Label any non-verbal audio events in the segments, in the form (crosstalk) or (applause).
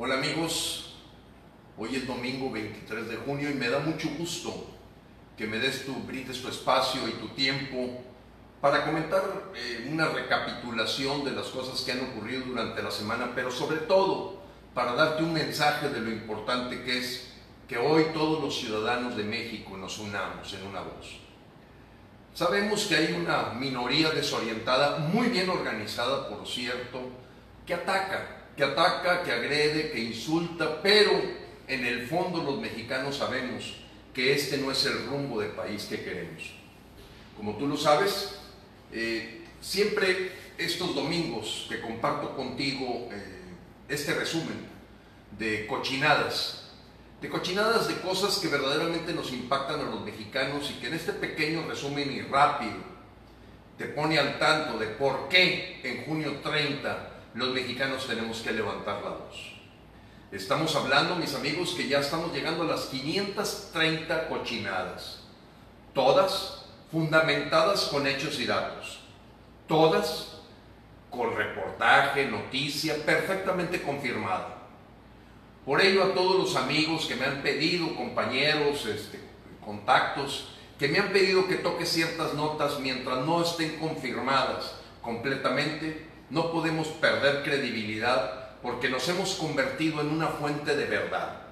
Hola amigos, hoy es domingo 23 de junio y me da mucho gusto que me des tu, brindes tu espacio y tu tiempo para comentar eh, una recapitulación de las cosas que han ocurrido durante la semana, pero sobre todo para darte un mensaje de lo importante que es que hoy todos los ciudadanos de México nos unamos en una voz. Sabemos que hay una minoría desorientada, muy bien organizada, por cierto, que ataca, que ataca, que agrede, que insulta, pero en el fondo los mexicanos sabemos que este no es el rumbo de país que queremos. Como tú lo sabes, eh, siempre estos domingos que comparto contigo eh, este resumen de cochinadas de cochinadas de cosas que verdaderamente nos impactan a los mexicanos y que en este pequeño resumen y rápido te pone al tanto de por qué en junio 30 los mexicanos tenemos que levantar la voz. Estamos hablando, mis amigos, que ya estamos llegando a las 530 cochinadas, todas fundamentadas con hechos y datos, todas con reportaje, noticia perfectamente confirmada. Por ello a todos los amigos que me han pedido, compañeros, este, contactos, que me han pedido que toque ciertas notas mientras no estén confirmadas completamente, no podemos perder credibilidad porque nos hemos convertido en una fuente de verdad.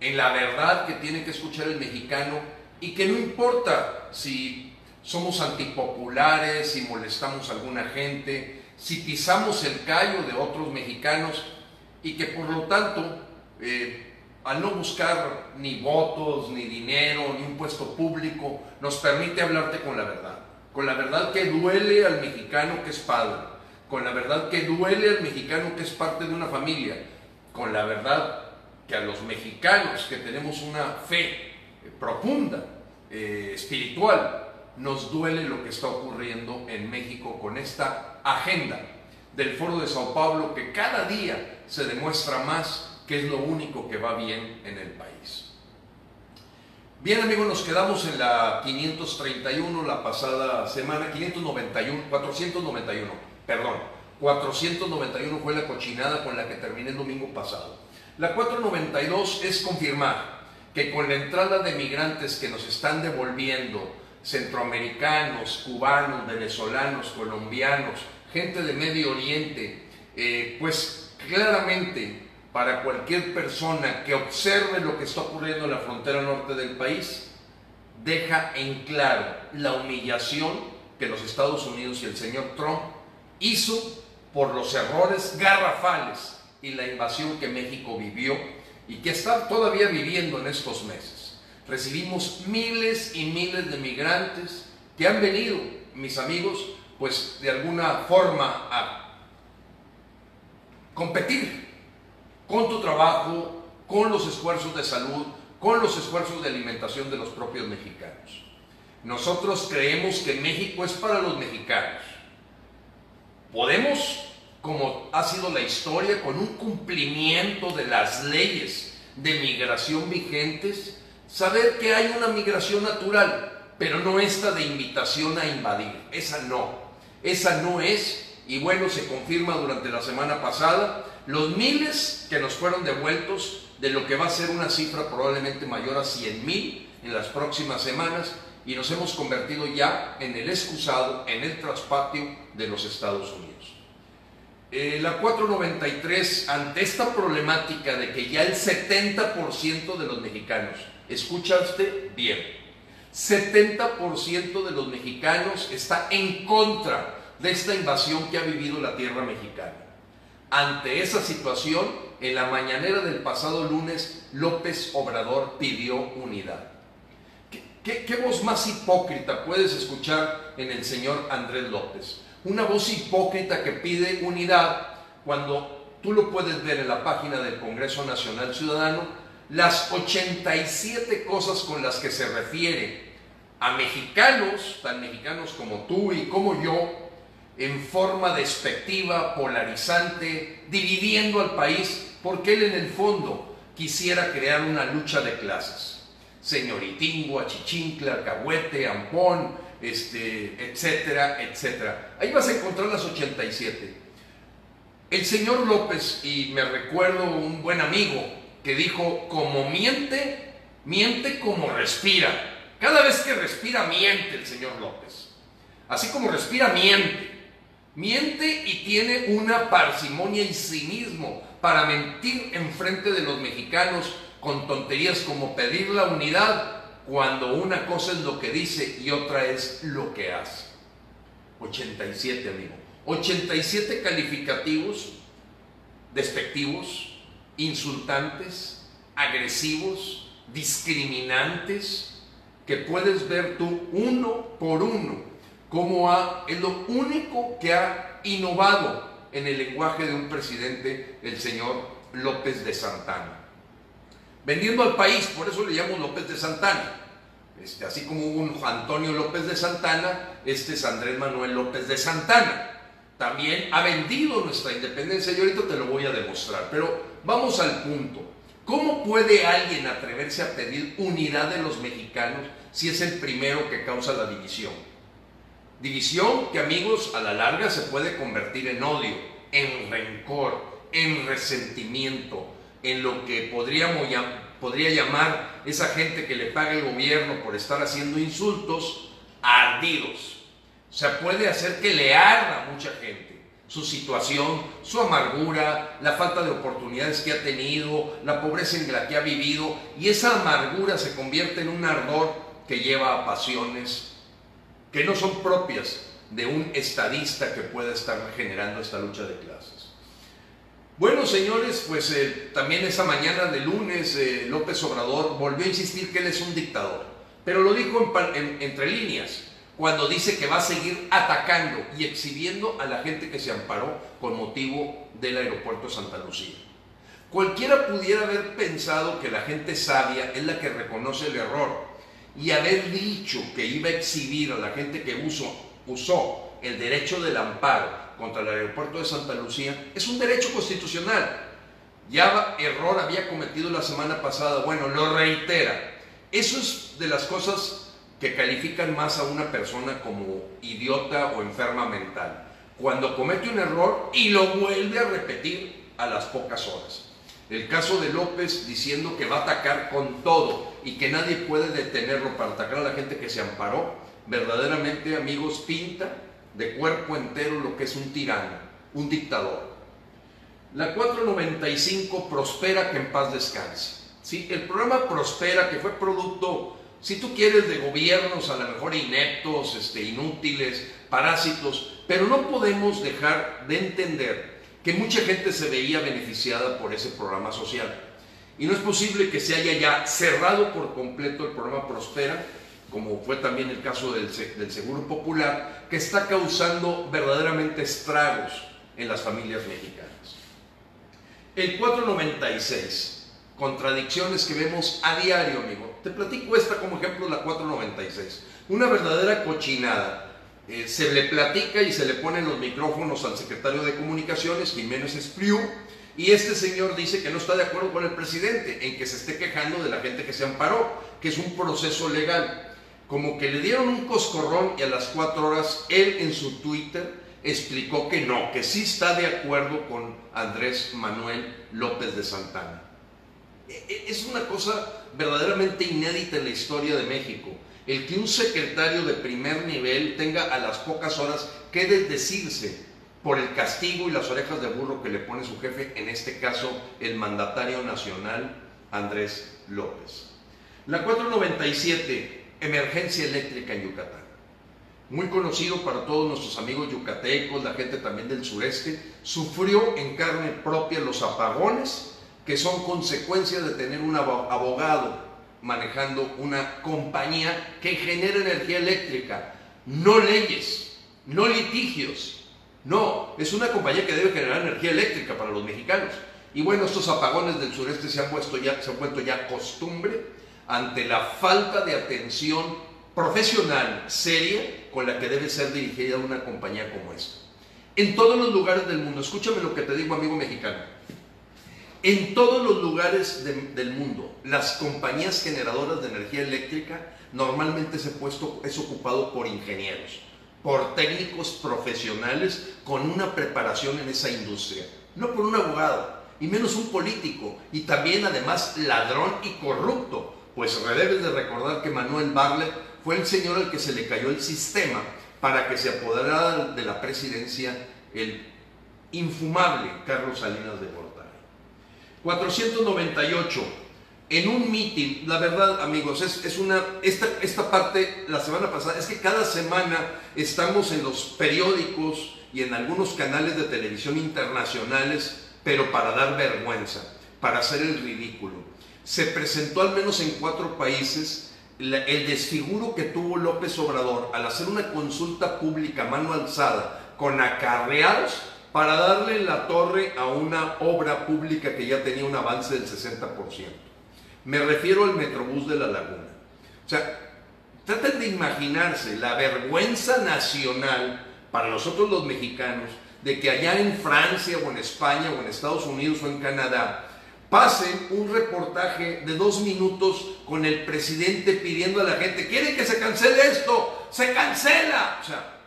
En la verdad que tiene que escuchar el mexicano y que no importa si somos antipopulares, si molestamos a alguna gente, si pisamos el callo de otros mexicanos, y que por lo tanto, eh, al no buscar ni votos, ni dinero, ni un puesto público, nos permite hablarte con la verdad. Con la verdad que duele al mexicano que es padre, con la verdad que duele al mexicano que es parte de una familia, con la verdad que a los mexicanos que tenemos una fe eh, profunda, eh, espiritual, nos duele lo que está ocurriendo en México con esta agenda del Foro de Sao Paulo que cada día se demuestra más que es lo único que va bien en el país. Bien amigos, nos quedamos en la 531 la pasada semana, 591, 491, perdón, 491 fue la cochinada con la que terminé el domingo pasado. La 492 es confirmar que con la entrada de migrantes que nos están devolviendo, centroamericanos, cubanos, venezolanos, colombianos, gente de Medio Oriente, eh, pues claramente para cualquier persona que observe lo que está ocurriendo en la frontera norte del país, deja en claro la humillación que los Estados Unidos y el señor Trump hizo por los errores garrafales y la invasión que México vivió y que está todavía viviendo en estos meses. Recibimos miles y miles de migrantes que han venido, mis amigos, pues de alguna forma a competir con tu trabajo, con los esfuerzos de salud, con los esfuerzos de alimentación de los propios mexicanos. Nosotros creemos que México es para los mexicanos. Podemos, como ha sido la historia, con un cumplimiento de las leyes de migración vigentes, saber que hay una migración natural, pero no esta de invitación a invadir. Esa no. Esa no es, y bueno, se confirma durante la semana pasada, los miles que nos fueron devueltos de lo que va a ser una cifra probablemente mayor a 100 mil en las próximas semanas y nos hemos convertido ya en el excusado, en el traspatio de los Estados Unidos. Eh, la 493, ante esta problemática de que ya el 70% de los mexicanos, escuchaste bien, 70% de los mexicanos está en contra de esta invasión que ha vivido la tierra mexicana. Ante esa situación, en la mañanera del pasado lunes, López Obrador pidió unidad. ¿Qué, qué, voz más hipócrita puedes escuchar en el señor Andrés López? Una voz hipócrita que pide unidad cuando tú lo puedes ver en la página del Congreso Nacional Ciudadano, las 87 cosas con las que se refiere a mexicanos, tan mexicanos como tú y como yo, en forma despectiva, polarizante, dividiendo al país, porque él en el fondo quisiera crear una lucha de clases. Señoritingo, Achichincla, Cahuete, Ampón, este, etcétera, etcétera. Ahí vas a encontrar las 87. El señor López, y me recuerdo un buen amigo que dijo, como miente, miente como respira. Cada vez que respira, miente el señor López. Así como respira, miente. Miente y tiene una parsimonia y cinismo para mentir en frente de los mexicanos con tonterías como pedir la unidad cuando una cosa es lo que dice y otra es lo que hace. 87, amigo. 87 calificativos despectivos, insultantes, agresivos, discriminantes, que puedes ver tú uno por uno, como ha, es lo único que ha innovado en el lenguaje de un presidente, el señor López de Santana. Vendiendo al país, por eso le llamo López de Santana. Este, así como hubo un Antonio López de Santana, este es Andrés Manuel López de Santana. También ha vendido nuestra independencia y ahorita te lo voy a demostrar. Pero vamos al punto. ¿Cómo puede alguien atreverse a pedir unidad de los mexicanos si es el primero que causa la división? División que amigos a la larga se puede convertir en odio, en rencor, en resentimiento, en lo que podríamos, podría llamar esa gente que le paga el gobierno por estar haciendo insultos, ardidos. O sea, puede hacer que le arda a mucha gente su situación, su amargura, la falta de oportunidades que ha tenido, la pobreza en la que ha vivido, y esa amargura se convierte en un ardor que lleva a pasiones que no son propias de un estadista que pueda estar generando esta lucha de clases. Bueno, señores, pues eh, también esa mañana de lunes eh, López Obrador volvió a insistir que él es un dictador, pero lo dijo entre líneas cuando dice que va a seguir atacando y exhibiendo a la gente que se amparó con motivo del aeropuerto Santa Lucía. Cualquiera pudiera haber pensado que la gente sabia es la que reconoce el error y haber dicho que iba a exhibir a la gente que usó el derecho del amparo contra el aeropuerto de Santa Lucía es un derecho constitucional. Ya error había cometido la semana pasada, bueno, lo reitera. Eso es de las cosas que califican más a una persona como idiota o enferma mental, cuando comete un error y lo vuelve a repetir a las pocas horas. El caso de López diciendo que va a atacar con todo y que nadie puede detenerlo para atacar a la gente que se amparó, verdaderamente amigos pinta de cuerpo entero lo que es un tirano, un dictador. La 495 prospera que en paz descanse. ¿Sí? El programa Prospera, que fue producto si tú quieres, de gobiernos a lo mejor ineptos, este, inútiles, parásitos, pero no podemos dejar de entender que mucha gente se veía beneficiada por ese programa social. Y no es posible que se haya ya cerrado por completo el programa Prospera, como fue también el caso del, del Seguro Popular, que está causando verdaderamente estragos en las familias mexicanas. El 496 contradicciones que vemos a diario, amigo. Te platico esta como ejemplo, la 496. Una verdadera cochinada. Eh, se le platica y se le ponen los micrófonos al secretario de Comunicaciones, Jiménez Espriu, y este señor dice que no está de acuerdo con el presidente en que se esté quejando de la gente que se amparó, que es un proceso legal. Como que le dieron un coscorrón y a las cuatro horas él en su Twitter explicó que no, que sí está de acuerdo con Andrés Manuel López de Santana. E, e, es una cosa verdaderamente inédita en la historia de México. El que un secretario de primer nivel tenga a las pocas horas que desdecirse por el castigo y las orejas de burro que le pone su jefe, en este caso el mandatario nacional Andrés López. La 497, emergencia eléctrica en Yucatán. Muy conocido para todos nuestros amigos yucatecos, la gente también del sureste, sufrió en carne propia los apagones que son consecuencia de tener un abogado manejando una compañía que genera energía eléctrica, no leyes, no litigios. No, es una compañía que debe generar energía eléctrica para los mexicanos. Y bueno, estos apagones del sureste se han, puesto ya, se han vuelto ya costumbre ante la falta de atención profesional seria con la que debe ser dirigida una compañía como esta. En todos los lugares del mundo, escúchame lo que te digo amigo mexicano, en todos los lugares del mundo, las compañías generadoras de energía eléctrica normalmente ese puesto es ocupado por ingenieros, por técnicos profesionales con una preparación en esa industria. no por un abogado, y menos un político, y también además ladrón y corrupto, pues debes de recordar que Manuel Barlet fue el señor al que se le cayó el sistema para que se apoderara de la presidencia el infumable Carlos Salinas de Gortari. 498. En un mitin, la verdad amigos, es, una, esta, esta parte la semana pasada, es que cada semana estamos en los periódicos y en algunos canales de televisión internacionales, pero para dar vergüenza, para hacer el ridículo. Se presentó al menos en cuatro países el desfiguro que tuvo López Obrador al hacer una consulta pública mano alzada con acarreados para darle la torre a una obra pública que ya tenía un avance del 60%. Me refiero al Metrobús de la Laguna. O sea, traten de imaginarse la vergüenza nacional para nosotros los mexicanos de que allá en Francia o en España o en Estados Unidos o en Canadá pasen un reportaje de dos minutos con el presidente pidiendo a la gente, ¿quieren que se cancele esto? ¡Se cancela! O sea,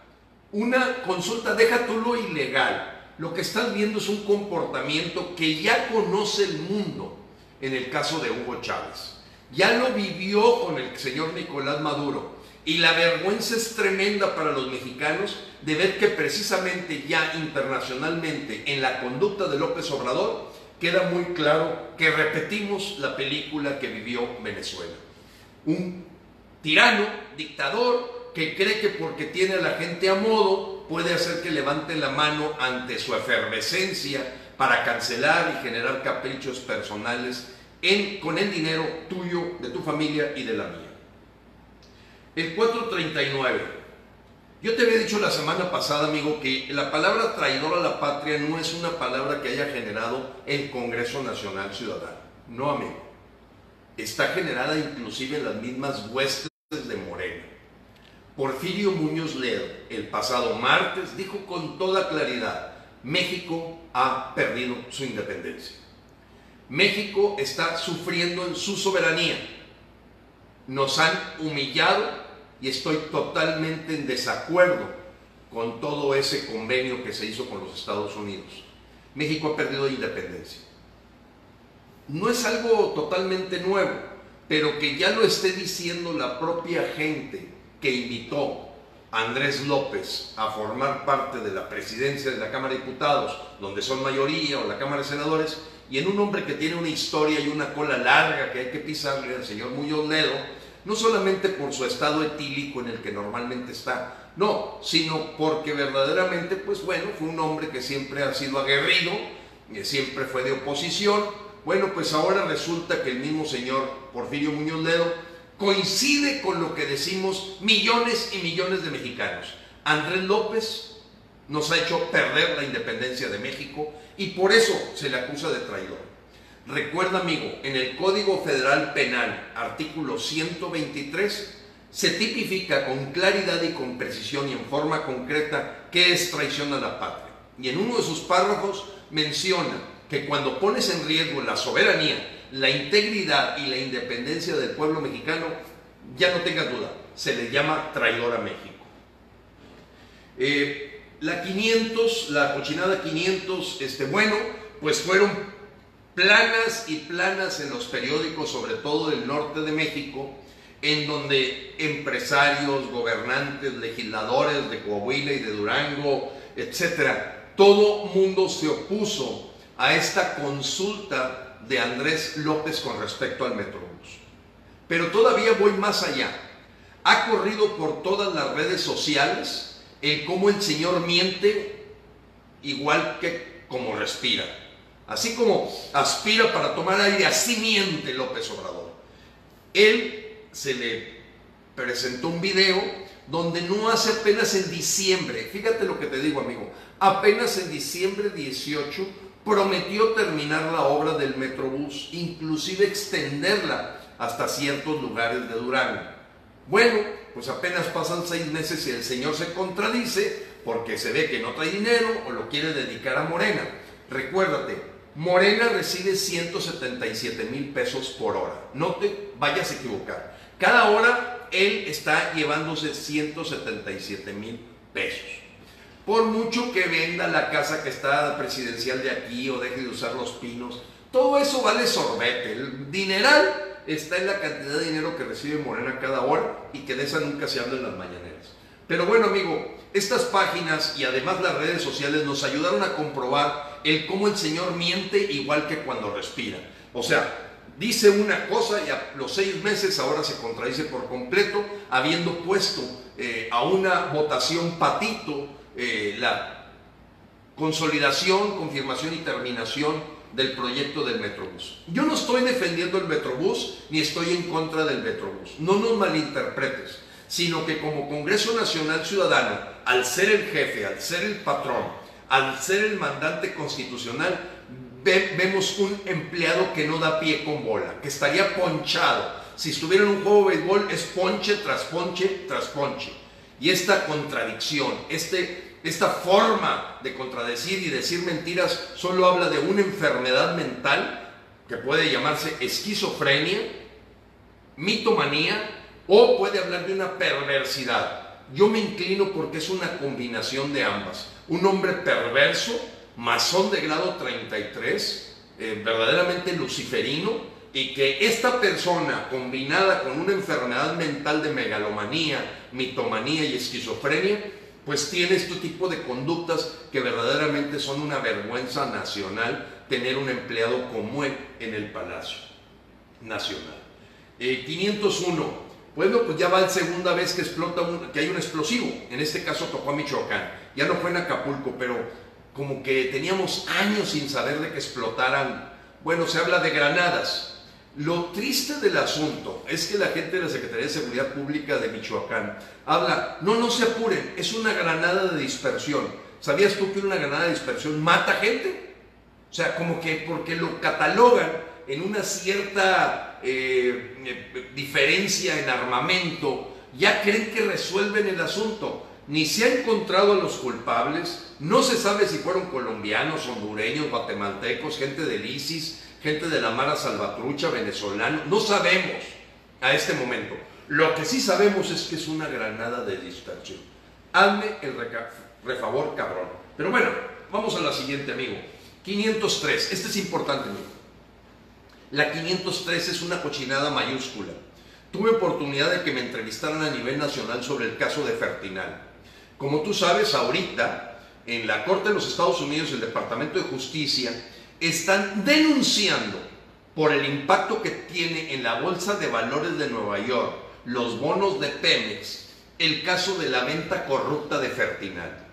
una consulta, deja tú lo ilegal, lo que estás viendo es un comportamiento que ya conoce el mundo en el caso de Hugo Chávez. Ya lo vivió con el señor Nicolás Maduro. Y la vergüenza es tremenda para los mexicanos de ver que precisamente ya internacionalmente en la conducta de López Obrador queda muy claro que repetimos la película que vivió Venezuela. Un tirano, dictador, que cree que porque tiene a la gente a modo, puede hacer que levante la mano ante su efervescencia para cancelar y generar caprichos personales con el dinero tuyo, de tu familia y de la mía. El 439. Yo te había dicho la semana pasada, amigo, que la palabra traidor a la patria no es una palabra que haya generado el Congreso Nacional Ciudadano. No, amigo. Está generada inclusive en las mismas huestes de Morena. Porfirio Muñoz Ledo, el pasado martes, dijo con toda claridad, México ha perdido su independencia. México está sufriendo en su soberanía. Nos han humillado y estoy totalmente en desacuerdo con todo ese convenio que se hizo con los Estados Unidos. México ha perdido independencia. No es algo totalmente nuevo, pero que ya lo esté diciendo la propia gente que invitó a Andrés López a formar parte de la presidencia de la Cámara de Diputados, donde son mayoría, o la Cámara de Senadores, y en un hombre que tiene una historia y una cola larga que hay que pisarle al señor Muñoz Ledo, no solamente por su estado etílico en el que normalmente está, no, sino porque verdaderamente, pues bueno, fue un hombre que siempre ha sido aguerrido, que siempre fue de oposición, bueno, pues ahora resulta que el mismo señor Porfirio Muñoz Ledo coincide con lo que decimos millones y millones de mexicanos. Andrés López nos ha hecho perder la independencia de México y por eso se le acusa de traidor. Recuerda, amigo, en el Código Federal Penal, artículo 123, se tipifica con claridad y con precisión y en forma concreta qué es traición a la patria. Y en uno de sus párrafos menciona que cuando pones en riesgo la soberanía, la integridad y la independencia del pueblo mexicano, ya no tengas duda, se le llama traidor a México. Eh, la 500, la cochinada 500, este, bueno, pues fueron planas y planas en los periódicos, sobre todo del norte de México, en donde empresarios, gobernantes, legisladores de Coahuila y de Durango, etcétera, todo mundo se opuso a esta consulta de Andrés López con respecto al Metrobús. Pero todavía voy más allá. Ha corrido por todas las redes sociales el cómo el Señor miente igual que como respira. Así como aspira para tomar aire, así miente López Obrador. Él se le presentó un video donde no hace apenas en diciembre, fíjate lo que te digo amigo, apenas en diciembre 18 prometió terminar la obra del Metrobús, inclusive extenderla hasta ciertos lugares de Durango. Bueno, pues apenas pasan seis meses y el señor se contradice porque se ve que no trae dinero o lo quiere dedicar a Morena. Recuérdate, Morena recibe 177 mil pesos por hora. No te vayas a equivocar. Cada hora él está llevándose 177 mil pesos. Por mucho que venda la casa que está presidencial de aquí o deje de usar los pinos, todo eso vale sorbete. El dineral está en la cantidad de dinero que recibe Morena cada hora y que de esa nunca se habla en las mañaneras. Pero bueno, amigo, estas páginas y además las redes sociales nos ayudaron a comprobar el cómo el Señor miente igual que cuando respira. O sea, dice una cosa y a los seis meses ahora se contradice por completo, habiendo puesto eh, a una votación patito eh, la consolidación, confirmación y terminación del proyecto del Metrobús. Yo no estoy defendiendo el Metrobús ni estoy en contra del Metrobús. No nos malinterpretes, sino que como Congreso Nacional Ciudadano, al ser el jefe, al ser el patrón, al ser el mandante constitucional, vemos un empleado que no da pie con bola, que estaría ponchado. Si estuviera en un juego de béisbol es ponche tras ponche tras ponche. Y esta contradicción, este, esta forma de contradecir y decir mentiras solo habla de una enfermedad mental que puede llamarse esquizofrenia, mitomanía o puede hablar de una perversidad. Yo me inclino porque es una combinación de ambas. Un hombre perverso masón de grado 33, eh, verdaderamente luciferino, y que esta persona combinada con una enfermedad mental de megalomanía, mitomanía y esquizofrenia, pues tiene este tipo de conductas que verdaderamente son una vergüenza nacional tener un empleado como él en el Palacio Nacional. 501. Bueno, pues ya va la segunda vez que explota que hay un explosivo. En este caso tocó a Michoacán. Ya no fue en Acapulco, pero como que teníamos años sin saber de que explotaran. Bueno, se habla de granadas. Lo triste del asunto es que la gente de la Secretaría de Seguridad Pública de Michoacán habla, no, no se apuren, es una granada de dispersión. ¿Sabías tú que una granada de dispersión mata gente? O sea, como que porque lo catalogan en una cierta eh, diferencia en armamento, ya creen que resuelven el asunto ni se ha encontrado a los culpables, no se sabe si fueron colombianos, hondureños, guatemaltecos, gente del ISIS, gente de la Mara Salvatrucha, venezolano, no sabemos a este momento. Lo que sí sabemos es que es una granada de dispersión. Hazme el refavor, cabrón. Pero bueno, vamos a la siguiente, amigo. 503, este es importante, amigo. La 503 es una cochinada mayúscula. Tuve oportunidad de que me entrevistaran a nivel nacional sobre el caso de Fertinal. Como tú sabes, ahorita en la Corte de los Estados Unidos, el Departamento de Justicia, están denunciando por el impacto que tiene en la Bolsa de Valores de Nueva York los bonos de Pemex, el caso de la venta corrupta de Fertinal.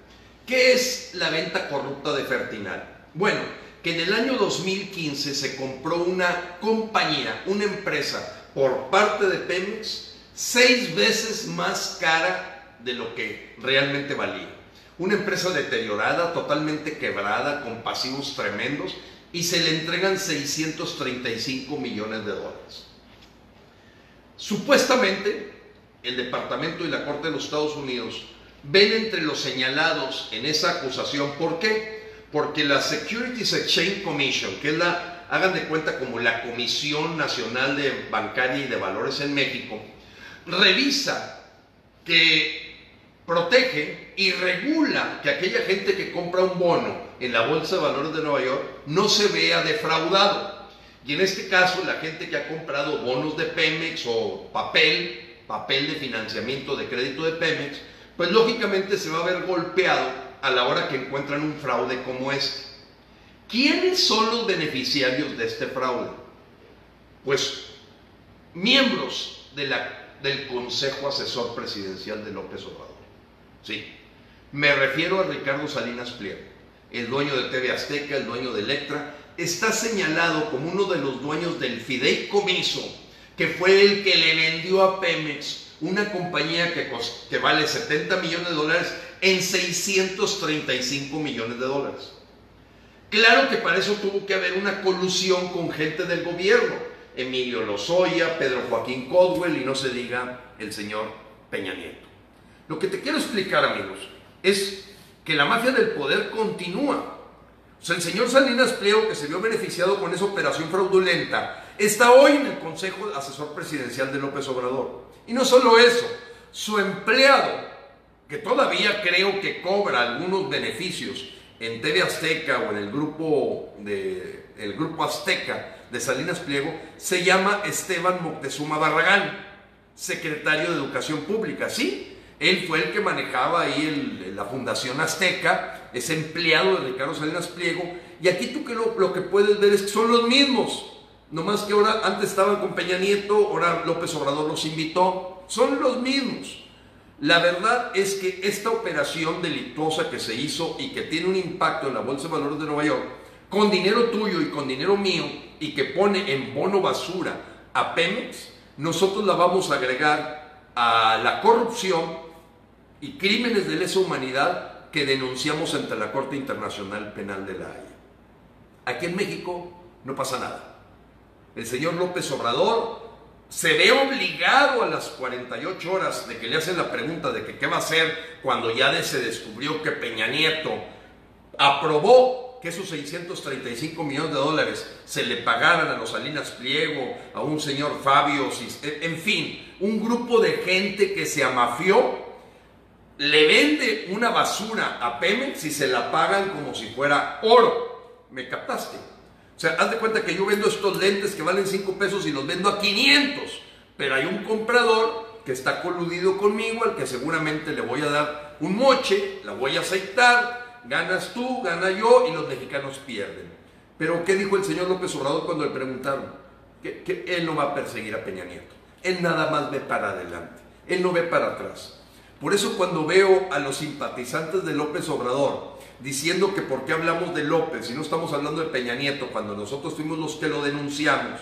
¿Qué es la venta corrupta de Fertinal? Bueno, que en el año 2015 se compró una compañía, una empresa por parte de Pemex seis veces más cara de lo que realmente valía. Una empresa deteriorada, totalmente quebrada, con pasivos tremendos, y se le entregan 635 millones de dólares. Supuestamente, el Departamento y la Corte de los Estados Unidos ven entre los señalados en esa acusación. ¿Por qué? Porque la Securities Exchange Commission, que es la, hagan de cuenta como la Comisión Nacional de Bancaria y de Valores en México, revisa que protege y regula que aquella gente que compra un bono en la Bolsa de Valores de Nueva York no se vea defraudado. Y en este caso, la gente que ha comprado bonos de Pemex o papel, papel de financiamiento de crédito de Pemex, pues lógicamente se va a ver golpeado a la hora que encuentran un fraude como este. ¿Quiénes son los beneficiarios de este fraude? Pues miembros del Consejo Asesor Presidencial de López Obrador. Sí. Me refiero a Ricardo Salinas Pliego, el dueño de TV Azteca, el dueño de Electra. Está señalado como uno de los dueños del fideicomiso, que fue el que le vendió a Pemex una compañía que vale 70 millones de dólares en 635 millones de dólares. Claro que para eso tuvo que haber una colusión con gente del gobierno. Emilio Lozoya, Pedro Joaquín Codwell y no se diga el señor Peña Nieto. Lo que te quiero explicar, amigos, es que la mafia del poder continúa. O sea, el señor Salinas Pliego, que se vio beneficiado con esa operación fraudulenta, está hoy en el Consejo Asesor Presidencial de López Obrador. Y no solo eso, su empleado, que todavía creo que cobra algunos beneficios en TV Azteca o en el grupo, de, el grupo Azteca de Salinas Pliego, se llama Esteban Moctezuma Barragán, secretario de Educación Pública. Sí, él fue el que manejaba ahí la Fundación Azteca, es empleado de Ricardo Salinas Pliego, y aquí tú que lo, lo que puedes ver es que son los mismos. No más que ahora, antes estaban con Peña Nieto, ahora López Obrador los invitó. Son los mismos. La verdad es que esta operación delictuosa que se hizo y que tiene un impacto en la Bolsa de Valores de Nueva York, con dinero tuyo y con dinero mío, y que pone en bono basura a Pemex, nosotros la vamos a agregar a la corrupción y crímenes de lesa humanidad que denunciamos ante la Corte Internacional Penal de la Haya. Aquí en México no pasa nada el señor López Obrador se ve obligado a las 48 horas de que le hacen la pregunta de que qué va a hacer cuando ya se descubrió que Peña Nieto aprobó que esos 635 millones de dólares se le pagaran a los Salinas Pliego, a un señor Fabio, en fin, un grupo de gente que se amafió, le vende una basura a Pemex y se la pagan como si fuera oro. ¿Me captaste? O sea, haz de cuenta que yo vendo estos lentes que valen 5 pesos y los vendo a 500, pero hay un comprador que está coludido conmigo, al que seguramente le voy a dar un moche, la voy a aceitar, ganas tú, gana yo y los mexicanos pierden. Pero ¿qué dijo el señor López Obrador cuando le preguntaron? Que, que él no va a perseguir a Peña Nieto, él nada más ve para adelante, él no ve para atrás. Por eso cuando veo a los simpatizantes de López Obrador, diciendo que por qué hablamos de López y no estamos hablando de Peña Nieto cuando nosotros fuimos los que lo denunciamos.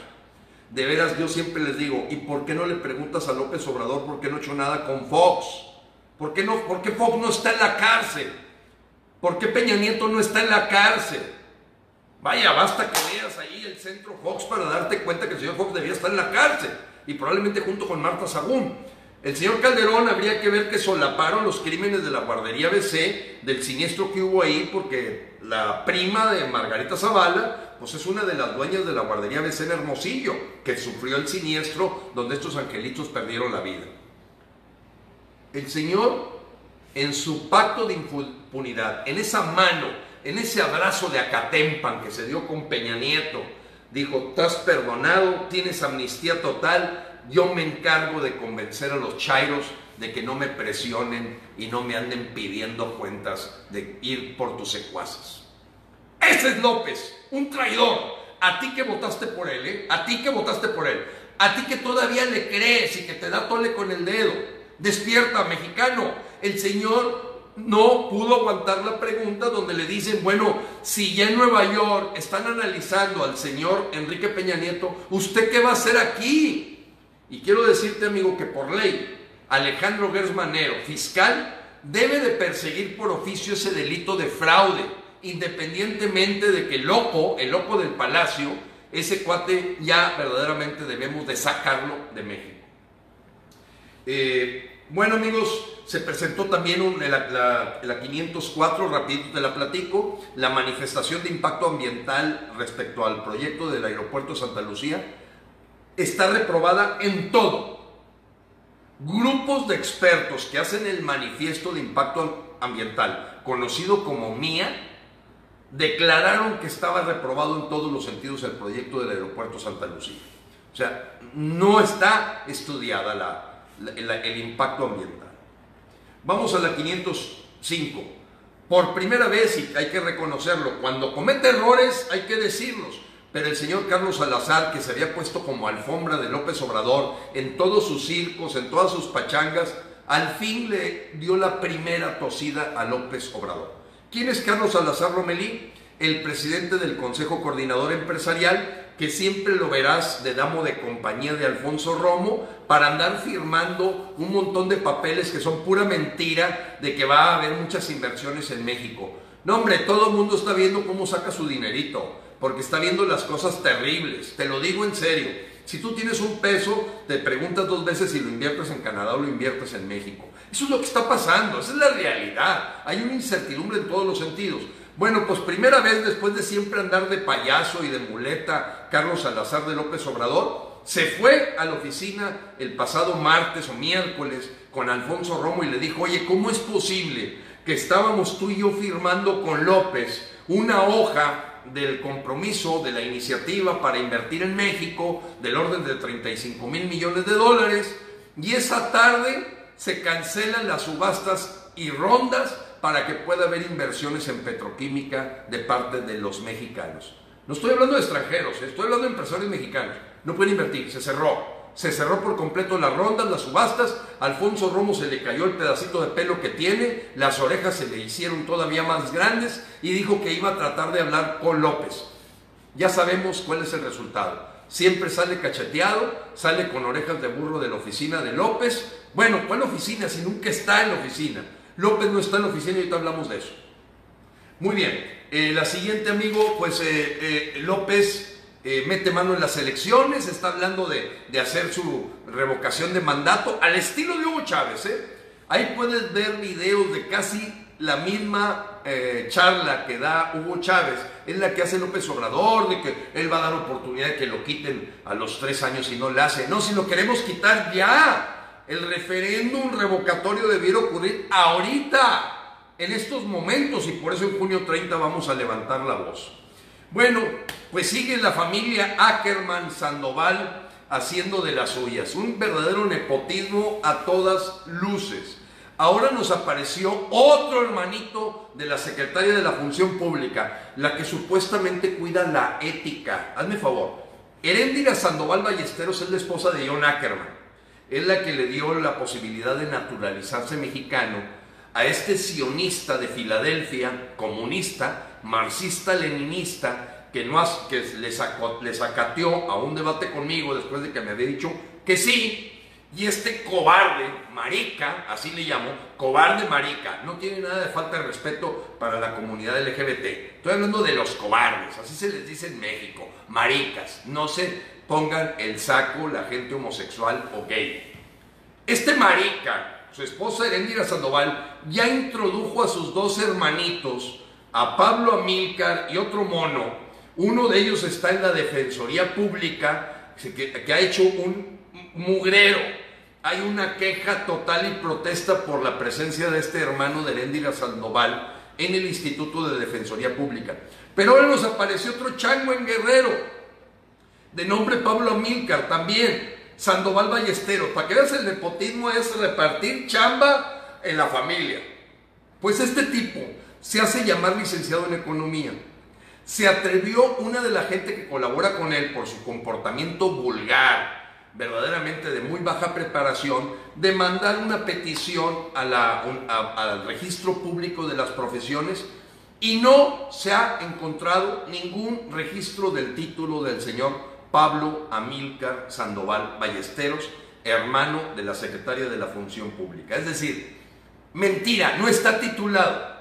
De veras yo siempre les digo, ¿y por qué no le preguntas a López Obrador por qué no ha hecho nada con Fox? ¿Por qué, no, ¿Por qué Fox no está en la cárcel? ¿Por qué Peña Nieto no está en la cárcel? Vaya, basta que veas ahí el centro Fox para darte cuenta que el señor Fox debía estar en la cárcel y probablemente junto con Marta Sagún. El señor Calderón habría que ver que solaparon los crímenes de la guardería BC, del siniestro que hubo ahí, porque la prima de Margarita Zavala, pues es una de las dueñas de la guardería BC en Hermosillo, que sufrió el siniestro donde estos angelitos perdieron la vida. El señor, en su pacto de impunidad, en esa mano, en ese abrazo de Acatempan que se dio con Peña Nieto, dijo, estás perdonado, tienes amnistía total, yo me encargo de convencer a los chairos de que no me presionen y no me anden pidiendo cuentas de ir por tus secuaces. Ese es López, un traidor. A ti que votaste por él, ¿eh? A ti que votaste por él. A ti que todavía le crees y que te da tole con el dedo. Despierta, mexicano. El señor no pudo aguantar la pregunta donde le dicen, bueno, si ya en Nueva York están analizando al señor Enrique Peña Nieto, ¿usted qué va a hacer aquí? Y quiero decirte, amigo, que por ley, Alejandro Gersmanero, fiscal, debe de perseguir por oficio ese delito de fraude, independientemente de que el loco, el loco del palacio, ese cuate ya verdaderamente debemos de sacarlo de México. Eh, bueno amigos, se presentó también un, la, la, 504, rapidito te la platico, la manifestación de impacto ambiental respecto al proyecto del aeropuerto de Santa Lucía está reprobada en todo. Grupos de expertos que hacen el manifiesto de impacto ambiental, conocido como MIA, declararon que estaba reprobado en todos los sentidos el proyecto del aeropuerto Santa Lucía. O sea, no está estudiada el impacto ambiental. Vamos a la 505. Por primera vez, y hay que reconocerlo, cuando comete errores hay que decirlos. Pero el señor Carlos Salazar, que se había puesto como alfombra de López Obrador en todos sus circos, en todas sus pachangas, al fin le dio la primera tosida a López Obrador. ¿Quién es Carlos Salazar Romelí? El presidente del Consejo Coordinador Empresarial, que siempre lo verás de damo de compañía de Alfonso Romo, para andar firmando un montón de papeles que son pura mentira de que va a haber muchas inversiones en México. No, hombre, todo el mundo está viendo cómo saca su dinerito porque está viendo las cosas terribles. Te lo digo en serio. Si tú tienes un peso, te preguntas dos veces si lo inviertes en Canadá o lo inviertes en México. Eso es lo que está pasando, esa es la realidad. Hay una incertidumbre en todos los sentidos. Bueno, pues primera vez después de siempre andar de payaso y de muleta, Carlos Salazar de López Obrador se fue a la oficina el pasado martes o miércoles con Alfonso Romo y le dijo, oye, ¿cómo es posible que estábamos tú y yo firmando con López una hoja del compromiso de la iniciativa para invertir en México del orden de 35 mil millones de dólares y esa tarde se cancelan las subastas y rondas para que pueda haber inversiones en petroquímica de parte de los mexicanos. No estoy hablando de extranjeros, estoy hablando de empresarios mexicanos. No pueden invertir, se cerró. Se cerró por completo las rondas, las subastas. Alfonso Romo se le cayó el pedacito de pelo que tiene, las orejas se le hicieron todavía más grandes y dijo que iba a tratar de hablar con López. Ya sabemos cuál es el resultado. Siempre sale cacheteado, sale con orejas de burro de la oficina de López. Bueno, ¿cuál oficina si nunca está en la oficina? López no está en la oficina y ahorita hablamos de eso. Muy bien, eh, la siguiente amigo, pues eh, eh, López eh, mete mano en las elecciones, está hablando de, hacer su revocación de mandato al estilo de Hugo Chávez. ¿eh? Ahí puedes ver videos de casi la misma eh, charla que da Hugo Chávez, es la que hace López Obrador, de que él va a dar oportunidad de que lo quiten a los tres años y no lo hace. No, si lo queremos quitar ya. El referéndum revocatorio debiera ocurrir ahorita, en estos momentos, y por eso en junio 30 vamos a levantar la voz. Bueno, pues sigue la familia Ackerman Sandoval haciendo de las suyas, un verdadero nepotismo a todas luces. Ahora nos apareció otro hermanito de la secretaria de la Función Pública, la que supuestamente cuida la ética. Hazme favor. Heréndira Sandoval Ballesteros es la esposa de John Ackerman. Es la que le dio la posibilidad de naturalizarse mexicano a este sionista de Filadelfia, comunista, marxista-leninista, que, no, que le, a un debate conmigo después de que me había dicho que sí, y este cobarde, marica, así le llamo, cobarde marica, no tiene nada de falta de respeto para la comunidad LGBT. Estoy hablando de los cobardes, así se les dice en México, maricas. No se pongan el saco la gente homosexual o gay. Este marica, su esposa Erendira Sandoval, ya introdujo a sus dos hermanitos, a Pablo Amílcar y otro mono. Uno de ellos está en la Defensoría Pública, que, ha hecho un mugrero. Hay una queja total y protesta por la presencia de este hermano de Erendira Sandoval en el Instituto de Defensoría Pública. Pero ahora nos apareció otro chango en Guerrero, de nombre Pablo Amílcar también, Sandoval Ballestero. Para que veas el nepotismo es repartir chamba en la familia. Pues este tipo se hace llamar licenciado en economía. Se atrevió una de la gente que colabora con él por su comportamiento vulgar, verdaderamente de muy baja preparación, de mandar una petición al registro público de las profesiones y no se ha encontrado ningún registro del título del señor Pablo Amílcar Sandoval Ballesteros, hermano de la secretaria de la Función Pública. Es decir, Mentira, no está titulado.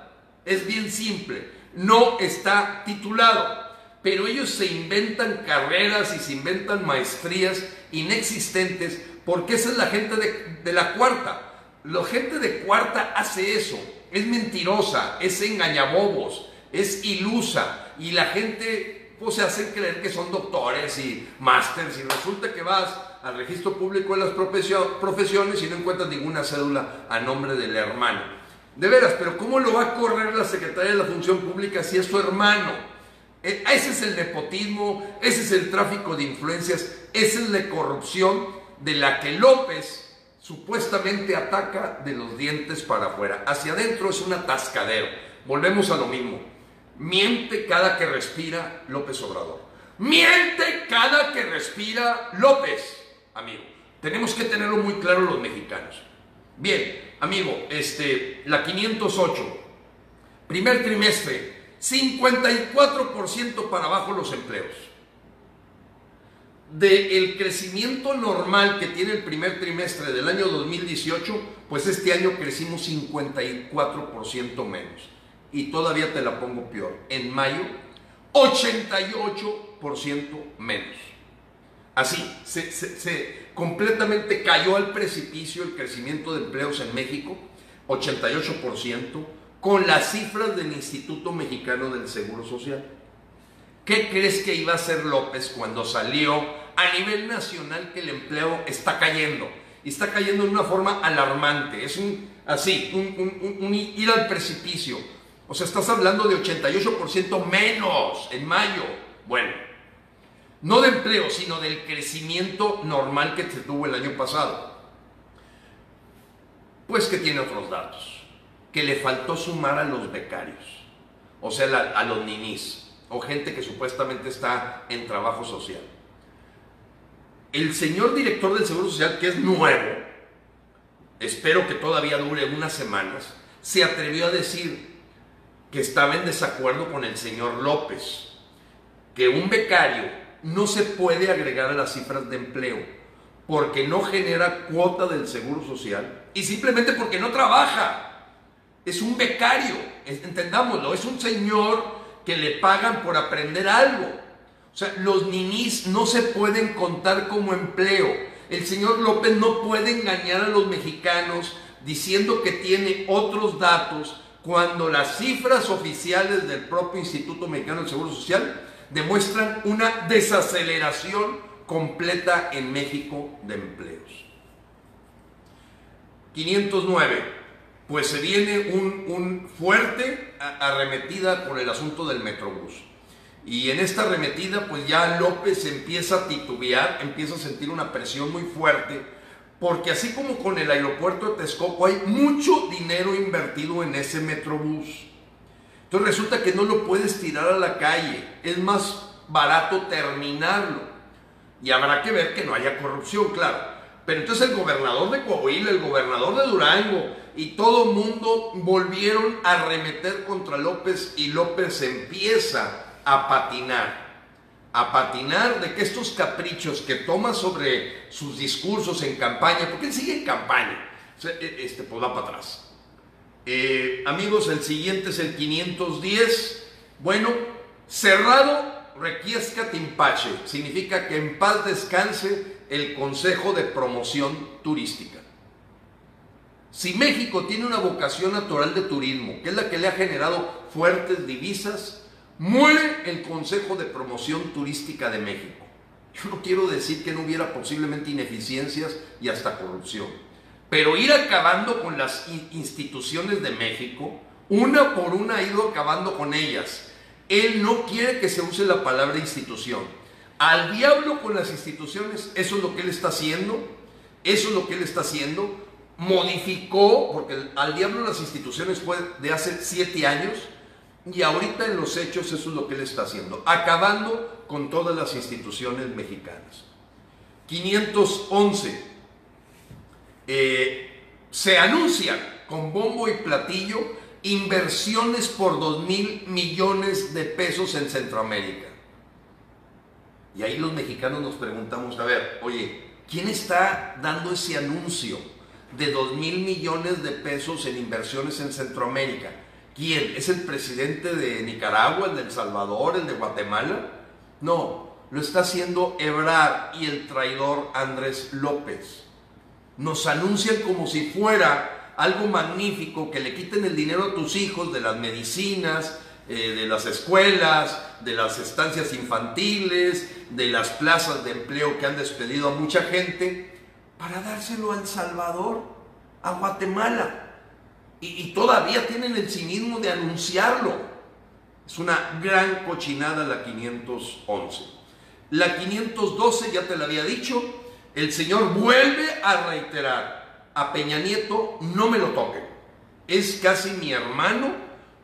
Es bien simple, no está titulado. Pero ellos se inventan carreras y se inventan maestrías inexistentes porque esa es la gente de, la cuarta. La gente de cuarta hace eso. Es mentirosa, es engañabobos, es ilusa. Y la gente pues, se hace creer que son doctores y másters y resulta que vas al registro público de las profesiones y no encuentras ninguna cédula a nombre del hermano. De veras, pero ¿cómo lo va a correr la Secretaría de la Función Pública si es su hermano? E, ese es el nepotismo, ese es el tráfico de influencias, esa es la corrupción de la que López supuestamente ataca de los dientes para afuera. Hacia adentro es un atascadero. Volvemos a lo mismo. Miente cada que respira López Obrador. Miente cada que respira López amigo. Tenemos que tenerlo muy claro los mexicanos. Bien, amigo, este, la 508, primer trimestre, 54% para abajo los empleos. Del crecimiento normal que tiene el primer trimestre del año 2018, pues este año crecimos 54% menos. Y todavía te la pongo peor. En mayo, 88% menos. Así, se, completamente cayó al precipicio el crecimiento de empleos en México, 88%, con las cifras del Instituto Mexicano del Seguro Social. ¿Qué crees que iba a hacer López cuando salió a nivel nacional que el empleo está cayendo? y está cayendo en una forma alarmante. Es un, así, un, ir al precipicio. O sea, estás hablando de 88% menos en mayo. Bueno, no de empleo, sino del crecimiento normal que se tuvo el año pasado. Pues que tiene otros datos. Que le faltó sumar a los becarios, o sea, a los ninis, o gente que supuestamente está en trabajo social el señor director del Seguro Social, que es nuevo, espero que todavía dure unas semanas, se atrevió a decir que estaba en desacuerdo con el señor López, que un becario no se puede agregar a las cifras de empleo porque no genera cuota del Seguro Social y simplemente porque no trabaja. Es un becario, entendámoslo, es un señor que le pagan por aprender algo o sea, los ninis no se pueden contar como empleo. El señor López no puede engañar a los mexicanos diciendo que tiene otros datos cuando las cifras oficiales del propio Instituto Mexicano del Seguro Social demuestran una desaceleración completa en México de empleos. 509. Pues se viene un, un fuerte arremetida por el asunto del Metrobús. Y en esta arremetida, pues ya López empieza a titubear, empieza a sentir una presión muy fuerte, porque así como con el aeropuerto de Texcoco hay mucho dinero invertido en ese metrobús. Entonces resulta que no lo puedes tirar a la calle, es más barato terminarlo. Y habrá que ver que no haya corrupción, claro. Pero entonces el gobernador de Coahuila, el gobernador de Durango y todo el mundo volvieron a arremeter contra López y López empieza a patinar. A patinar de que estos caprichos que toma sobre sus discursos en campaña, porque él sigue en campaña, e, este, pues va para atrás. Eh, amigos, el siguiente es el 510. Bueno, cerrado requiesca timpache. Significa que en paz descanse el Consejo de Promoción Turística. Si México tiene una vocación natural de turismo, que es la que le ha generado fuertes divisas, Muere el Consejo de Promoción Turística de México. Yo no quiero decir que no hubiera posiblemente ineficiencias y hasta corrupción, pero ir acabando con las instituciones de México, una por una ha ido acabando con ellas. Él no quiere que se use la palabra institución. Al diablo con las instituciones, eso es lo que él está haciendo, eso es lo que él está haciendo. Modificó, porque al diablo las instituciones fue de hace siete años, y ahorita en los hechos eso es lo que él está haciendo, acabando con todas las instituciones mexicanas. 511. Eh, se anuncian con bombo y platillo inversiones por 2 mil millones de pesos en Centroamérica. Y ahí los mexicanos nos preguntamos, a ver, oye, ¿quién está dando ese anuncio de 2 mil millones de pesos en inversiones en Centroamérica? ¿Quién? ¿Es el presidente de Nicaragua, el de El Salvador, el de Guatemala? No, lo está haciendo Ebrard y el traidor Andrés López. Nos anuncian como si fuera algo magnífico, que le quiten el dinero a tus hijos de las medicinas, eh, de las escuelas, de las estancias infantiles, de las plazas de empleo que han despedido a mucha gente, para dárselo a El Salvador, a Guatemala y, todavía tienen el cinismo de anunciarlo. Es una gran cochinada la 511. La 512, ya te la había dicho, el Señor vuelve a reiterar, a Peña Nieto no me lo toquen. Es casi mi hermano,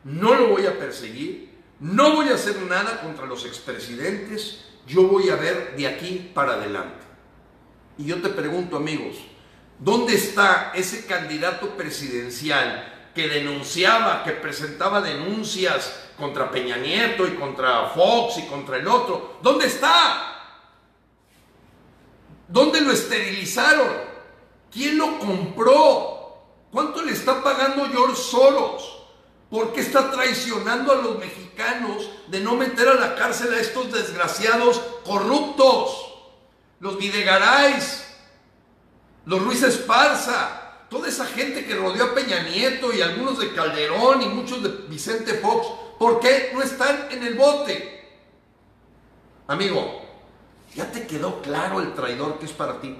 no lo voy a perseguir, no voy a hacer nada contra los expresidentes, yo voy a ver de aquí para adelante. Y yo te pregunto, amigos, ¿Dónde está ese candidato presidencial que denunciaba, que presentaba denuncias contra Peña Nieto y contra Fox y contra el otro? ¿Dónde está? ¿Dónde lo esterilizaron? ¿Quién lo compró? ¿Cuánto le está pagando George Soros? ¿Por qué está traicionando a los mexicanos de no meter a la cárcel a estos desgraciados corruptos? Los Videgaray, los Ruiz Esparza, toda esa gente que rodeó a Peña Nieto y algunos de Calderón y muchos de Vicente Fox, ¿por qué no están en el bote? Amigo, ya te quedó claro el traidor que es para ti.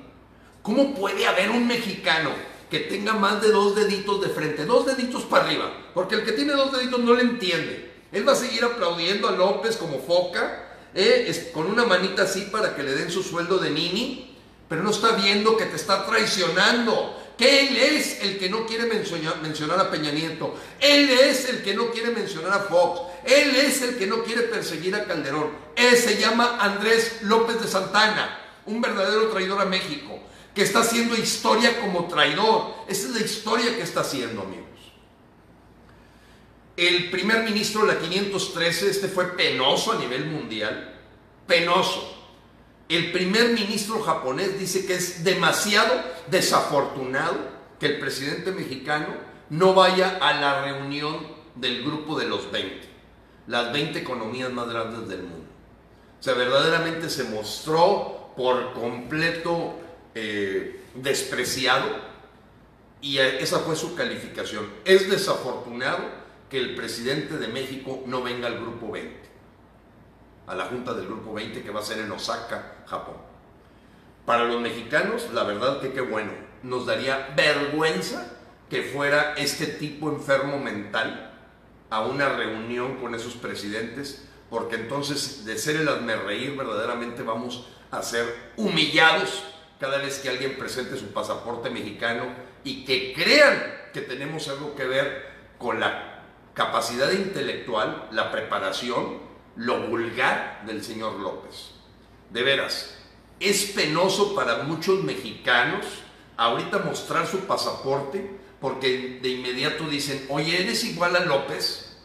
¿Cómo puede haber un mexicano que tenga más de dos deditos de frente, dos deditos para arriba? Porque el que tiene dos deditos no le entiende. Él va a seguir aplaudiendo a López como foca, eh, con una manita así para que le den su sueldo de nini, pero no está viendo que te está traicionando, que él es el que no quiere mencionar, mencionar, a Peña Nieto, él es el que no quiere mencionar a Fox, él es el que no quiere perseguir a Calderón, él se llama Andrés López de Santana, un verdadero traidor a México, que está haciendo historia como traidor, esa es la historia que está haciendo, amigos. El primer ministro de la 513, este fue penoso a nivel mundial, penoso. El primer ministro japonés dice que es demasiado desafortunado que el presidente mexicano no vaya a la reunión del grupo de los 20, las 20 economías más grandes del mundo. O sea, verdaderamente se mostró por completo eh, despreciado y esa fue su calificación. Es desafortunado que el presidente de México no venga al grupo 20, a la junta del grupo 20 que va a ser en Osaka, Japón. Para los mexicanos, la verdad que qué bueno, nos daría vergüenza que fuera este tipo enfermo mental a una reunión con esos presidentes, porque entonces de ser el reír verdaderamente vamos a ser humillados cada vez que alguien presente su pasaporte mexicano y que crean que tenemos algo que ver con la capacidad intelectual, la preparación, lo vulgar del señor López. De veras, es penoso para muchos mexicanos ahorita mostrar su pasaporte porque de inmediato dicen, oye, eres igual a López.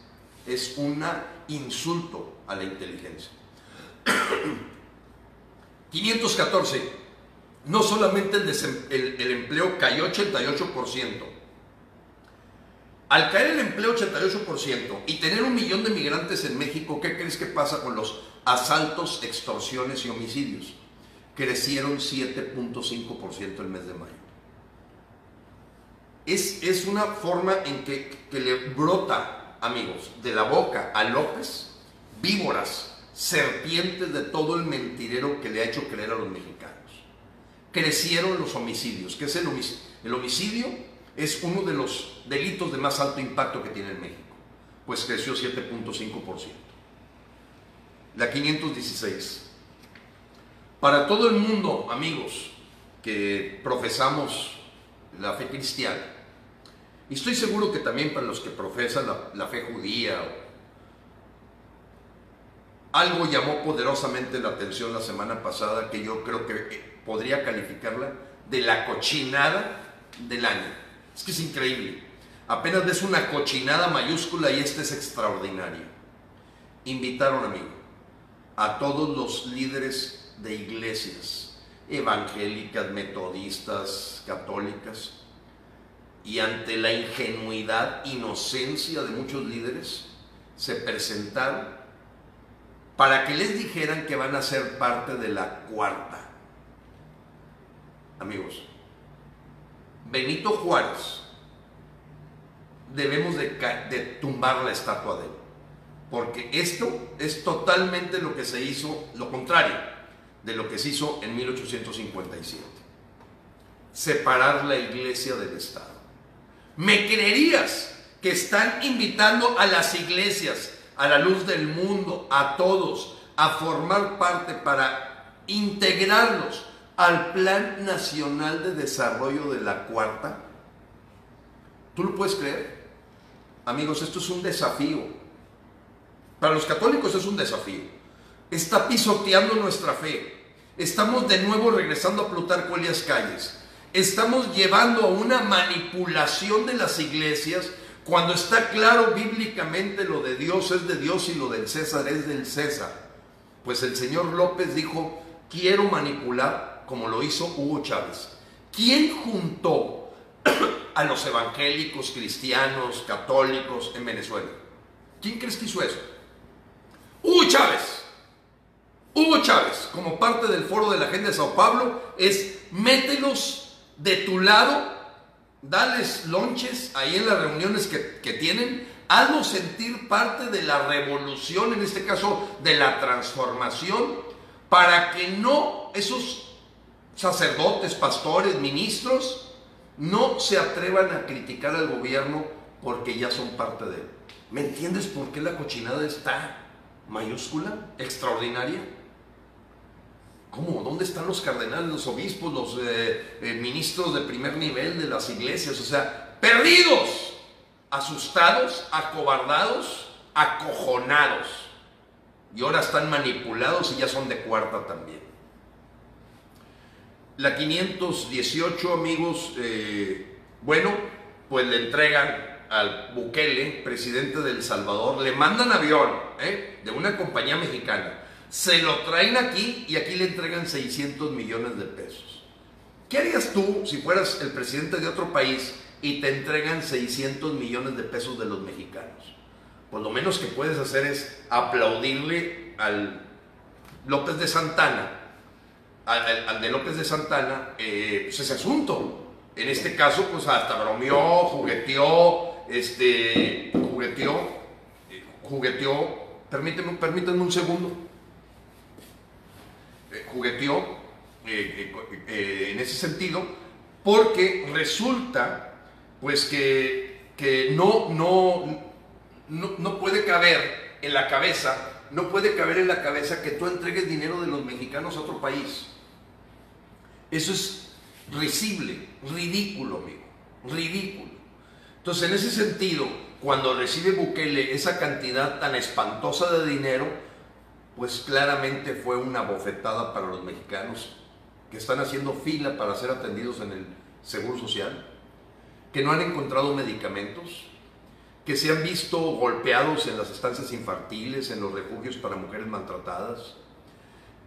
Es un insulto a la inteligencia. (clears throat) 514. No solamente el, el empleo cayó 88%, al caer el empleo 88% y tener un millón de migrantes en México, ¿qué crees que pasa con los asaltos, extorsiones y homicidios? Crecieron 7.5% el mes de mayo. Es, es, una forma en que, que le brota, amigos, de la boca a López víboras, serpientes de todo el mentirero que le ha hecho creer a los mexicanos. Crecieron los homicidios. ¿Qué es el homicidio? El homicidio es uno de los delitos de más alto impacto que tiene en México, pues creció 7.5%. La 516. Para todo el mundo, amigos, que profesamos la fe cristiana, y estoy seguro que también para los que profesan la, fe judía, algo llamó poderosamente la atención la semana pasada que yo creo que podría calificarla de la cochinada del año. Es que es increíble. Apenas ves una cochinada mayúscula y esta es extraordinaria. Invitaron, amigo, a todos los líderes de iglesias, evangélicas, metodistas, católicas, y ante la ingenuidad, inocencia de muchos líderes, se presentaron para que les dijeran que van a ser parte de la cuarta. Amigos, Benito Juárez, debemos de, tumbar la estatua de él. Porque esto es totalmente lo que se hizo, lo contrario de lo que se hizo en 1857. Separar la iglesia del Estado. ¿Me creerías que están invitando a las iglesias, a la luz del mundo, a todos, a formar parte para integrarlos al Plan Nacional de Desarrollo de la Cuarta? ¿Tú lo puedes creer? Amigos, esto es un desafío. Para los católicos es un desafío. Está pisoteando nuestra fe. Estamos de nuevo regresando a Plutarco Elias Calles. Estamos llevando a una manipulación de las iglesias cuando está claro bíblicamente lo de Dios es de Dios y lo del César es del César. Pues el señor López dijo, quiero manipular como lo hizo Hugo Chávez. ¿Quién juntó (clears throat) a los evangélicos, cristianos, católicos en Venezuela? ¿Quién crees que hizo eso? Hugo Chávez. Hugo Chávez, como parte del foro de la agenda de Sao Paulo, es mételos de tu lado, dales lonches ahí en las reuniones que, que tienen, hazlos sentir parte de la revolución, en este caso de la transformación, para que no esos sacerdotes, pastores, ministros, no se atrevan a criticar al gobierno porque ya son parte de él. ¿Me entiendes por qué la cochinada está mayúscula, extraordinaria? ¿Cómo? ¿Dónde están los cardenales, los obispos, los eh, eh, ministros de primer nivel de las iglesias? O sea, perdidos, asustados, acobardados, acojonados. Y ahora están manipulados y ya son de cuarta también. La 518, amigos, eh, bueno, pues le entregan al Bukele, presidente de El Salvador, le mandan avión de una compañía mexicana se lo traen aquí y aquí le entregan 600 millones de pesos. ¿Qué harías tú si fueras el presidente de otro país y te entregan 600 millones de pesos de los mexicanos? Pues lo menos que puedes hacer es aplaudirle al López de Santana, al, de López de Santana, eh, pues ese asunto. En este caso, pues hasta bromeó, jugueteó, este, jugueteó, eh, jugueteó. Permíteme, permítanme un segundo jugueteó eh, eh, eh, en ese sentido, porque resulta pues que, no, no, no, puede caber en la cabeza, no puede caber en la cabeza que tú entregues dinero de los mexicanos a otro país. Eso es risible, ridículo, amigo, ridículo. Entonces, en ese sentido, cuando recibe Bukele esa cantidad tan espantosa de dinero, pues claramente fue una bofetada para los mexicanos que están haciendo fila para ser atendidos en el Seguro Social, que no han encontrado medicamentos, que se han visto golpeados en las estancias infantiles, en los refugios para mujeres maltratadas,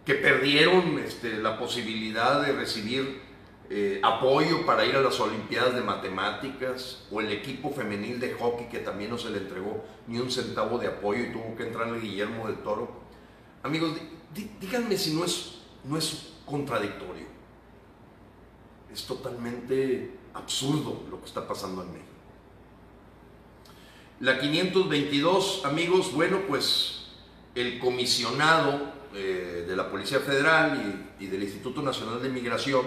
que perdieron este, la posibilidad de recibir eh, apoyo para ir a las Olimpiadas de Matemáticas, o el equipo femenil de hockey que también no se le entregó ni un centavo de apoyo y tuvo que entrar el Guillermo del Toro Amigos, díganme si no es, no es contradictorio. Es totalmente absurdo lo que está pasando en México. La 522, amigos, bueno, pues el comisionado eh, de la Policía Federal y, y, del Instituto Nacional de Migración,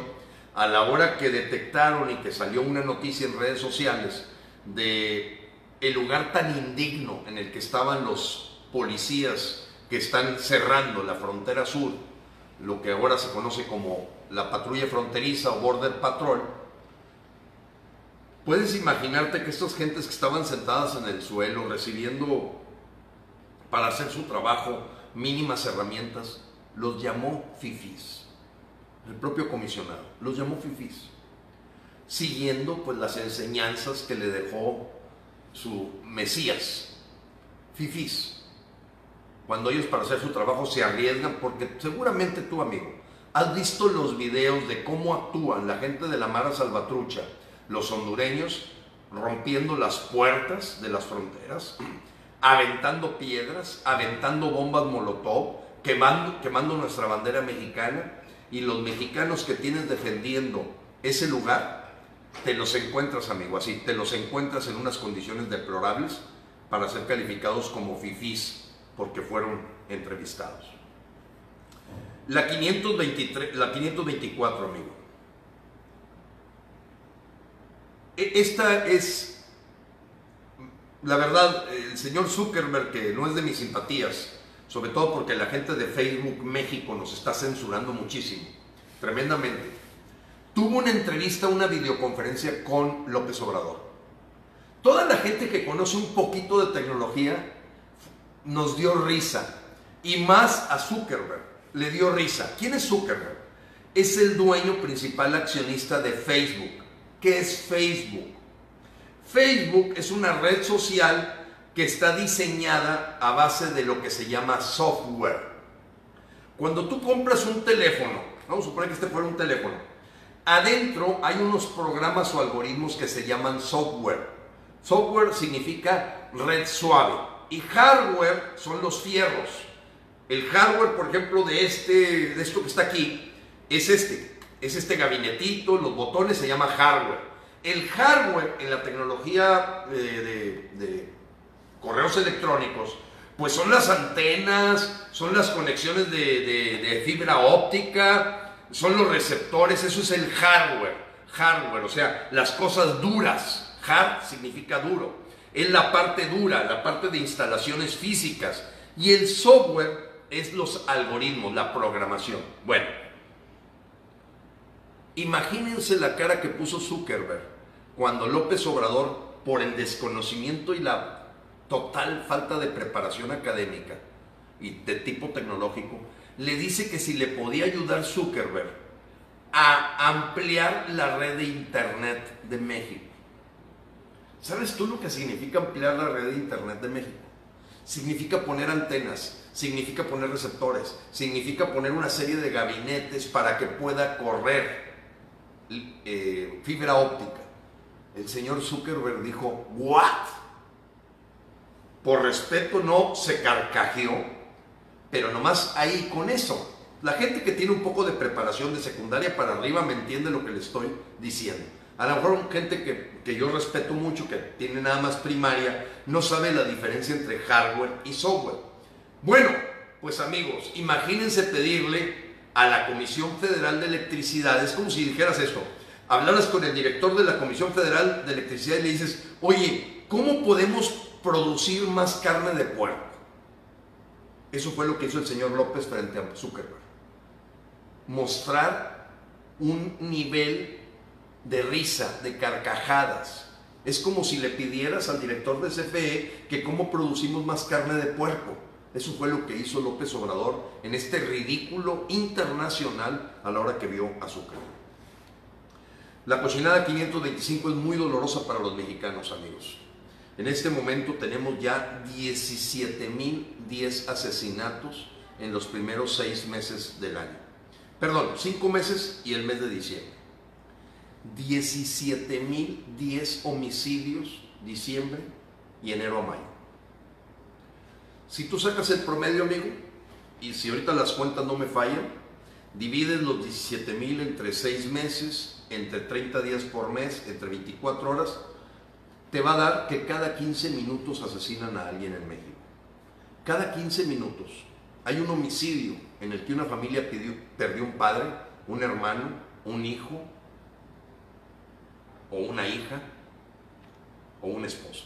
a la hora que detectaron y que salió una noticia en redes sociales de el lugar tan indigno en el que estaban los policías que están cerrando la frontera sur, lo que ahora se conoce como la patrulla fronteriza o Border Patrol, puedes imaginarte que estas gentes que estaban sentadas en el suelo recibiendo para hacer su trabajo mínimas herramientas, los llamó fifis. El propio comisionado los llamó fifis, siguiendo pues las enseñanzas que le dejó su Mesías. Fifis cuando ellos para hacer su trabajo se arriesgan, porque seguramente tú, amigo, has visto los videos de cómo actúan la gente de la Mara Salvatrucha, los hondureños, rompiendo las puertas de las fronteras, aventando piedras, aventando bombas molotov, quemando, quemando nuestra bandera mexicana, y los mexicanos que tienes defendiendo ese lugar, te los encuentras, amigo, así, te los encuentras en unas condiciones deplorables para ser calificados como fifís porque fueron entrevistados. La, 523, la 524, amigo. E, esta es, la verdad, el señor Zuckerberg, que no es de mis simpatías, sobre todo porque la gente de Facebook México nos está censurando muchísimo, tremendamente, tuvo una entrevista, una videoconferencia con López Obrador. Toda la gente que conoce un poquito de tecnología nos dio risa. Y más a Zuckerberg le dio risa. ¿Quién es Zuckerberg? Es el dueño principal accionista de Facebook. ¿Qué es Facebook? Facebook es una red social que está diseñada a base de lo que se llama software. Cuando tú compras un teléfono, vamos a suponer que este fuera un teléfono, adentro hay unos programas o algoritmos que se llaman software. Software significa red suave y hardware son los fierros. El hardware, por ejemplo, de, este, de esto que está aquí, es este. Es este gabinetito, los botones se llama hardware. El hardware en la tecnología de, de correos electrónicos, pues son las antenas, son las conexiones de, fibra óptica, son los receptores, eso es el hardware, hardware, o sea, las cosas duras. Hard significa duro. Es la parte dura, la parte de instalaciones físicas. Y el software es los algoritmos, la programación. Bueno, imagínense la cara que puso Zuckerberg cuando López Obrador, por el desconocimiento y la total falta de preparación académica y de tipo tecnológico, le dice que si le podía ayudar Zuckerberg a ampliar la red de Internet de México. ¿Sabes tú lo que significa ampliar la red de Internet de México? Significa poner antenas, significa poner receptores, significa poner una serie de gabinetes para que pueda correr eh, fibra óptica. El señor Zuckerberg dijo, ¿what? Por respeto no se carcajeó, pero nomás ahí con eso. La gente que tiene un poco de preparación de secundaria para arriba me entiende lo que le estoy diciendo. A lo mejor gente que, que, yo respeto mucho, que tiene nada más primaria, no sabe la diferencia entre hardware y software. Bueno, pues amigos, imagínense pedirle a la Comisión Federal de Electricidad, es como si dijeras esto, hablaras con el director de la Comisión Federal de Electricidad y le dices, oye, ¿cómo podemos producir más carne de puerco? Eso fue lo que hizo el señor López frente a Zuckerberg. Mostrar un nivel de risa, de carcajadas. Es como si le pidieras al director de CFE que cómo producimos más carne de puerco. Eso fue lo que hizo López Obrador en este ridículo internacional a la hora que vio azúcar. La cocinada 525 es muy dolorosa para los mexicanos, amigos. En este momento tenemos ya 17.010 asesinatos en los primeros seis meses del año. Perdón, cinco meses y el mes de diciembre. 17.010 homicidios diciembre y enero a mayo. Si tú sacas el promedio, amigo, y si ahorita las cuentas no me fallan, divides los 17.000 entre 6 meses, entre 30 días por mes, entre 24 horas, te va a dar que cada 15 minutos asesinan a alguien en México. Cada 15 minutos hay un homicidio en el que una familia perdió un padre, un hermano, un hijo, o una hija o un esposo.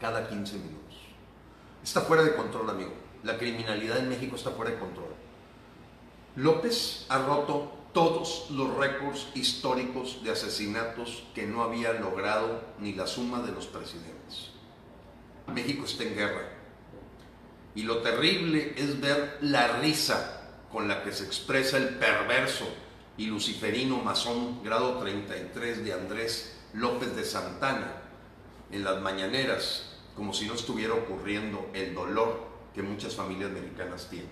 Cada 15 minutos. Está fuera de control, amigo. La criminalidad en México está fuera de control. López ha roto todos los récords históricos de asesinatos que no había logrado ni la suma de los presidentes. México está en guerra. Y lo terrible es ver la risa con la que se expresa el perverso y luciferino masón grado 33 de Andrés López de Santana en las mañaneras, como si no estuviera ocurriendo el dolor que muchas familias mexicanas tienen.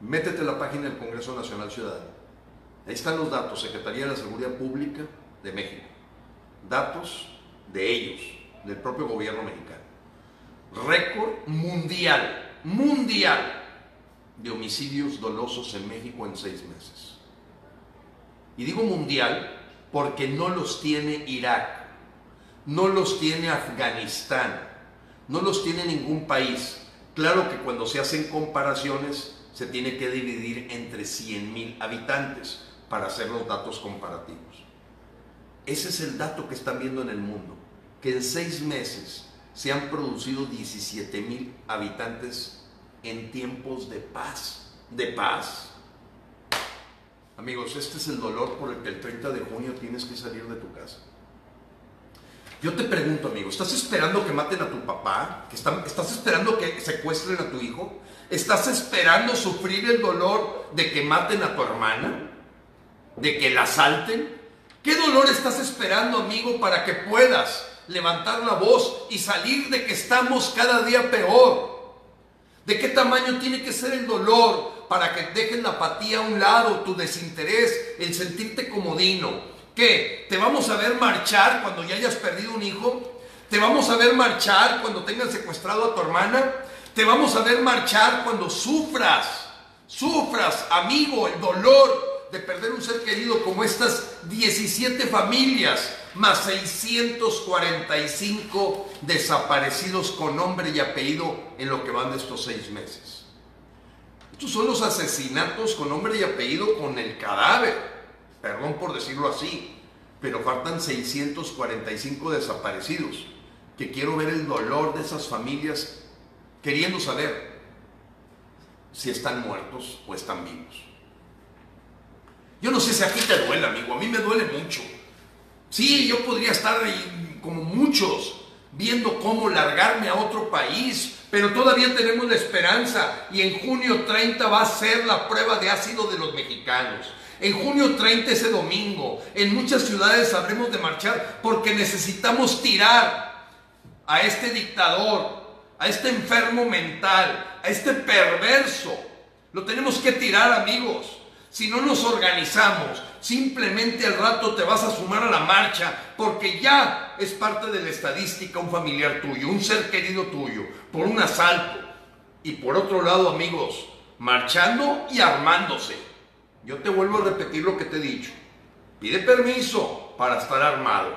Métete a la página del Congreso Nacional Ciudadano. Ahí están los datos, Secretaría de la Seguridad Pública de México. Datos de ellos, del propio gobierno mexicano. Récord mundial, mundial de homicidios dolosos en México en seis meses. Y digo mundial porque no los tiene Irak, no los tiene Afganistán, no los tiene ningún país. Claro que cuando se hacen comparaciones se tiene que dividir entre 100 mil habitantes para hacer los datos comparativos. Ese es el dato que están viendo en el mundo, que en seis meses se han producido 17 mil habitantes en tiempos de paz, de paz. Amigos, este es el dolor por el que el 30 de junio tienes que salir de tu casa. Yo te pregunto, amigo, ¿estás esperando que maten a tu papá? ¿Estás esperando que secuestren a tu hijo? ¿Estás esperando sufrir el dolor de que maten a tu hermana? ¿De que la asalten? ¿Qué dolor estás esperando, amigo, para que puedas levantar la voz y salir de que estamos cada día peor? ¿De qué tamaño tiene que ser el dolor para que dejes la apatía a un lado, tu desinterés, el sentirte comodino? ¿Qué? ¿Te vamos a ver marchar cuando ya hayas perdido un hijo? ¿Te vamos a ver marchar cuando tengas secuestrado a tu hermana? ¿Te vamos a ver marchar cuando sufras? Sufras, amigo, el dolor de perder un ser querido como estas 17 familias más 645 desaparecidos con nombre y apellido en lo que van de estos seis meses. Estos son los asesinatos con nombre y apellido con el cadáver. Perdón por decirlo así, pero faltan 645 desaparecidos. Que quiero ver el dolor de esas familias queriendo saber si están muertos o están vivos. Yo no sé si aquí te duele, amigo. A mí me duele mucho. Sí, yo podría estar ahí, como muchos viendo cómo largarme a otro país, pero todavía tenemos la esperanza y en junio 30 va a ser la prueba de ácido de los mexicanos. En junio 30 ese domingo, en muchas ciudades habremos de marchar porque necesitamos tirar a este dictador, a este enfermo mental, a este perverso. Lo tenemos que tirar, amigos. Si no nos organizamos, simplemente al rato te vas a sumar a la marcha porque ya es parte de la estadística un familiar tuyo, un ser querido tuyo, por un asalto. Y por otro lado, amigos, marchando y armándose. Yo te vuelvo a repetir lo que te he dicho. Pide permiso para estar armado.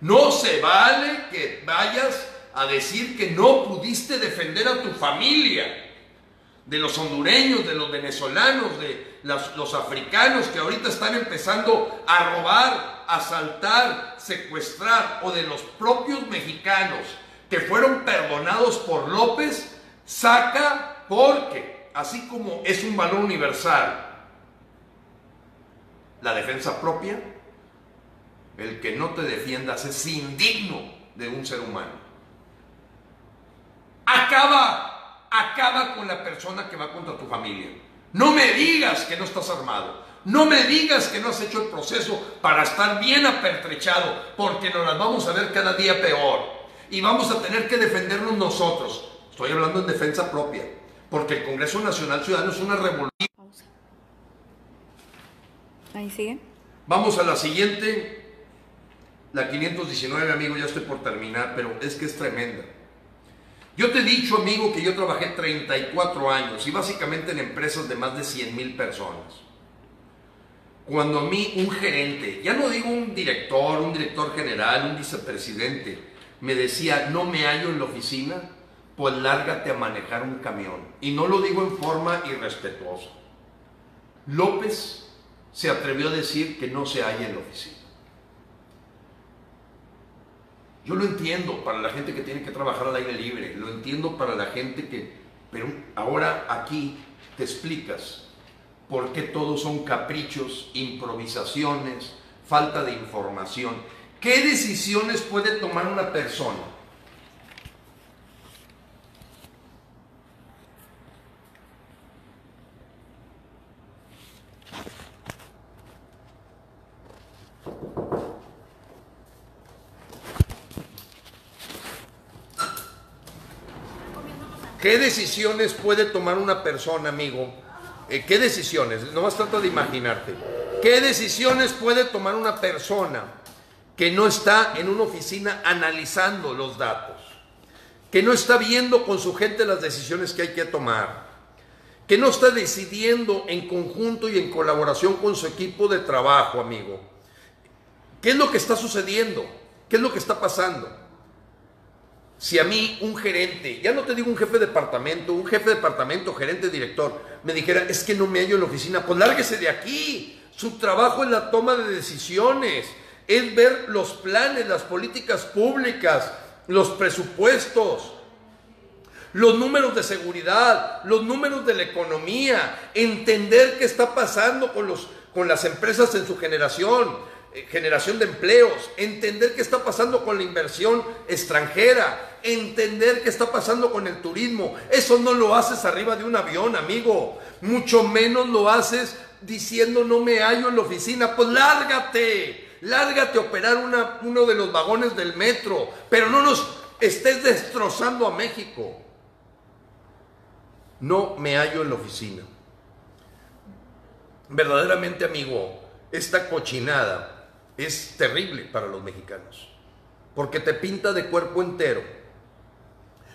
No se vale que vayas a decir que no pudiste defender a tu familia de los hondureños, de los venezolanos, de los, africanos que ahorita están empezando a robar, asaltar, secuestrar, o de los propios mexicanos que fueron perdonados por López, saca porque, así como es un valor universal, la defensa propia, el que no te defiendas es indigno de un ser humano. Acaba acaba con la persona que va contra tu familia. No me digas que no estás armado. No me digas que no has hecho el proceso para estar bien apertrechado, porque nos las vamos a ver cada día peor. Y vamos a tener que defendernos nosotros. Estoy hablando en defensa propia, porque el Congreso Nacional Ciudadano es una revolución. Ahí sigue. Vamos a la siguiente. La 519, amigo, ya estoy por terminar, pero es que es tremenda. Yo te he dicho, amigo, que yo trabajé 34 años y básicamente en empresas de más de 100 mil personas. Cuando a mí un gerente, ya no digo un director, un director general, un vicepresidente, me decía, no me hallo en la oficina, pues lárgate a manejar un camión. Y no lo digo en forma irrespetuosa. López se atrevió a decir que no se halla en la oficina. Yo lo entiendo para la gente que tiene que trabajar al aire libre, lo entiendo para la gente que... Pero ahora aquí te explicas por qué todos son caprichos, improvisaciones, falta de información. ¿Qué decisiones puede tomar una persona ¿Qué decisiones puede tomar una persona, amigo? Eh, ¿Qué decisiones? Nomás trata de imaginarte. ¿Qué decisiones puede tomar una persona que no está en una oficina analizando los datos? Que no está viendo con su gente las decisiones que hay que tomar. Que no está decidiendo en conjunto y en colaboración con su equipo de trabajo, amigo. ¿Qué es lo que está sucediendo? ¿Qué es lo que está pasando? Si a mí un gerente, ya no te digo un jefe de departamento, un jefe de departamento, gerente, director, me dijera, es que no me hallo en la oficina, pues lárguese de aquí. Su trabajo es la toma de decisiones, es ver los planes, las políticas públicas, los presupuestos, los números de seguridad, los números de la economía, entender qué está pasando con, los, con las empresas en su generación, generación de empleos, entender qué está pasando con la inversión extranjera, entender qué está pasando con el turismo. Eso no lo haces arriba de un avión, amigo. Mucho menos lo haces diciendo no me hallo en la oficina. Pues lárgate, lárgate a operar uno de los vagones del metro, pero no nos estés destrozando a México. No me hallo en la oficina. Verdaderamente, amigo, esta cochinada es terrible para los mexicanos, porque te pinta de cuerpo entero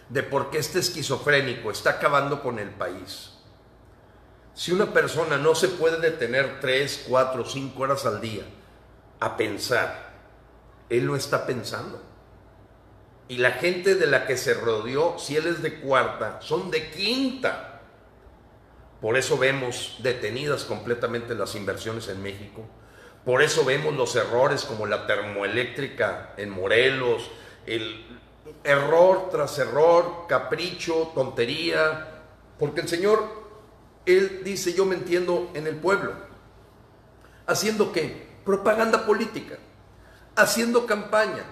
de por qué este esquizofrénico está acabando con el país. Si una persona no se puede detener tres, cuatro, cinco horas al día a pensar, él no está pensando. Y la gente de la que se rodeó, si él es de cuarta, son de quinta. Por eso vemos detenidas completamente las inversiones en México. Por eso vemos los errores como la termoeléctrica en Morelos, el error tras error, capricho, tontería, porque el Señor, Él dice, yo me entiendo en el pueblo. ¿Haciendo qué? Propaganda política, haciendo campaña,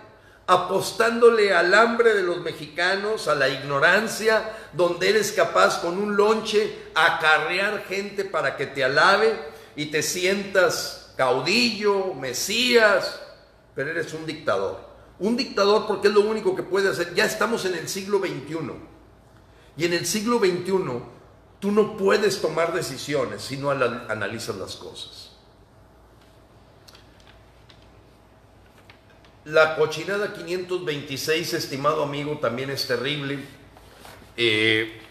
apostándole al hambre de los mexicanos, a la ignorancia, donde eres capaz con un lonche acarrear gente para que te alabe y te sientas caudillo, mesías, pero eres un dictador. Un dictador porque es lo único que puede hacer. Ya estamos en el siglo XXI. Y en el siglo XXI tú no puedes tomar decisiones si no analizas las cosas. La cochinada 526, estimado amigo, también es terrible. Eh,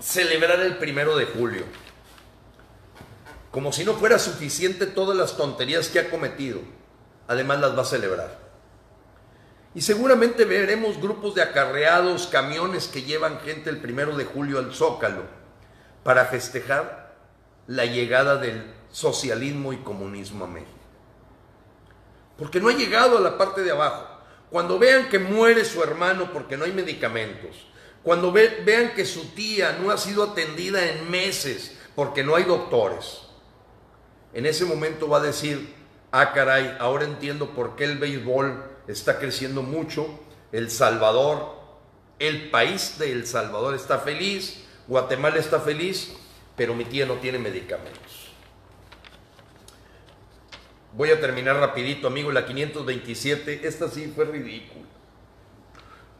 celebrar el primero de julio. Como si no fuera suficiente todas las tonterías que ha cometido. Además las va a celebrar. Y seguramente veremos grupos de acarreados, camiones que llevan gente el primero de julio al Zócalo para festejar la llegada del socialismo y comunismo a México porque no ha llegado a la parte de abajo. Cuando vean que muere su hermano porque no hay medicamentos, cuando vean que su tía no ha sido atendida en meses porque no hay doctores, en ese momento va a decir, ah caray, ahora entiendo por qué el béisbol está creciendo mucho, El Salvador, el país de El Salvador está feliz, Guatemala está feliz, pero mi tía no tiene medicamentos. Voy a terminar rapidito, amigo, la 527, esta sí fue ridícula.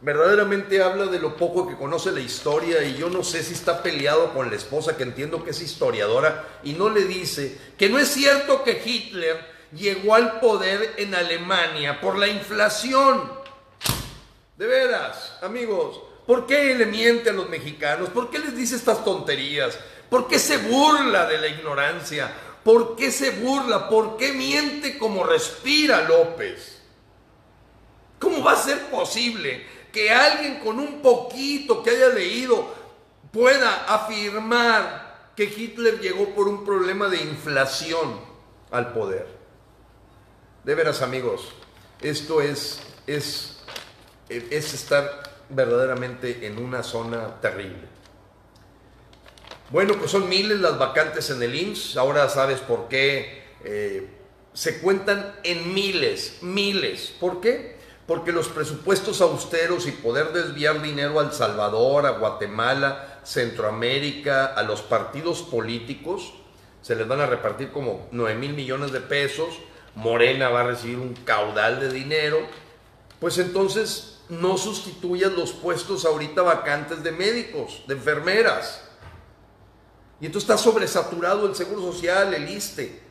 Verdaderamente habla de lo poco que conoce la historia y yo no sé si está peleado con la esposa que entiendo que es historiadora y no le dice que no es cierto que Hitler llegó al poder en Alemania por la inflación. De veras, amigos, ¿por qué le miente a los mexicanos? ¿Por qué les dice estas tonterías? ¿Por qué se burla de la ignorancia? ¿Por qué se burla? ¿Por qué miente como respira López? ¿Cómo va a ser posible que alguien con un poquito que haya leído pueda afirmar que Hitler llegó por un problema de inflación al poder? De veras amigos, esto es, es, es estar verdaderamente en una zona terrible. Bueno, pues son miles las vacantes en el IMSS. Ahora sabes por qué. Eh, se cuentan en miles, miles. ¿Por qué? Porque los presupuestos austeros y poder desviar dinero al Salvador, a Guatemala, Centroamérica, a los partidos políticos, se les van a repartir como 9 mil millones de pesos. Morena va a recibir un caudal de dinero. Pues entonces no sustituyas los puestos ahorita vacantes de médicos, de enfermeras y entonces está sobresaturado el seguro social, el ISTE.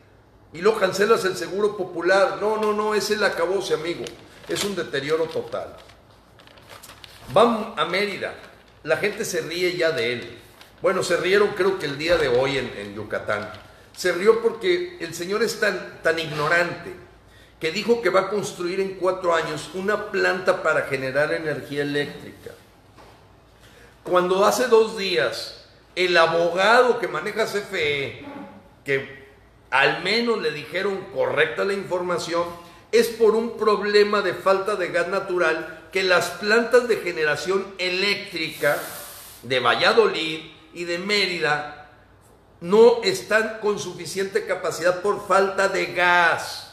Y luego cancelas el seguro popular. No, no, no, es el acabose, amigo. Es un deterioro total. Vamos a Mérida. La gente se ríe ya de él. Bueno, se rieron creo que el día de hoy en, en Yucatán. Se rió porque el señor es tan, tan ignorante que dijo que va a construir en cuatro años una planta para generar energía eléctrica. Cuando hace dos días el abogado que maneja CFE, que al menos le dijeron correcta la información, es por un problema de falta de gas natural que las plantas de generación eléctrica de Valladolid y de Mérida no están con suficiente capacidad por falta de gas,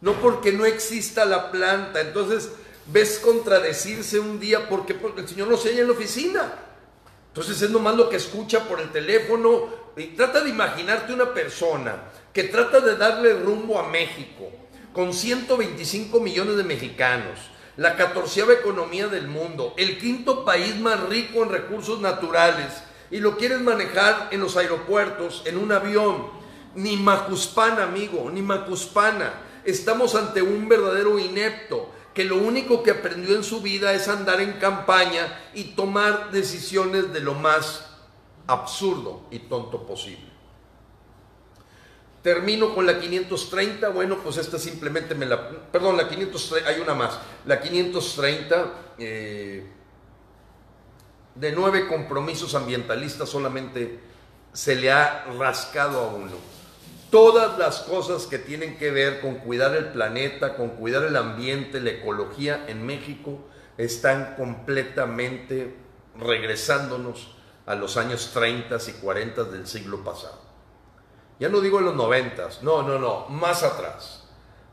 no porque no exista la planta. Entonces ves contradecirse un día porque, porque el señor no se halla en la oficina. Entonces es nomás lo que escucha por el teléfono y trata de imaginarte una persona que trata de darle rumbo a México con 125 millones de mexicanos, la catorceava economía del mundo, el quinto país más rico en recursos naturales y lo quieres manejar en los aeropuertos, en un avión. Ni Macuspana, amigo, ni Macuspana. Estamos ante un verdadero inepto que lo único que aprendió en su vida es andar en campaña y tomar decisiones de lo más absurdo y tonto posible. Termino con la 530, bueno, pues esta simplemente me la... Perdón, la 530, hay una más. La 530, eh, de nueve compromisos ambientalistas, solamente se le ha rascado a uno. Todas las cosas que tienen que ver con cuidar el planeta, con cuidar el ambiente, la ecología en México, están completamente regresándonos a los años 30 y 40 del siglo pasado. Ya no digo en los 90, no, no, no, más atrás.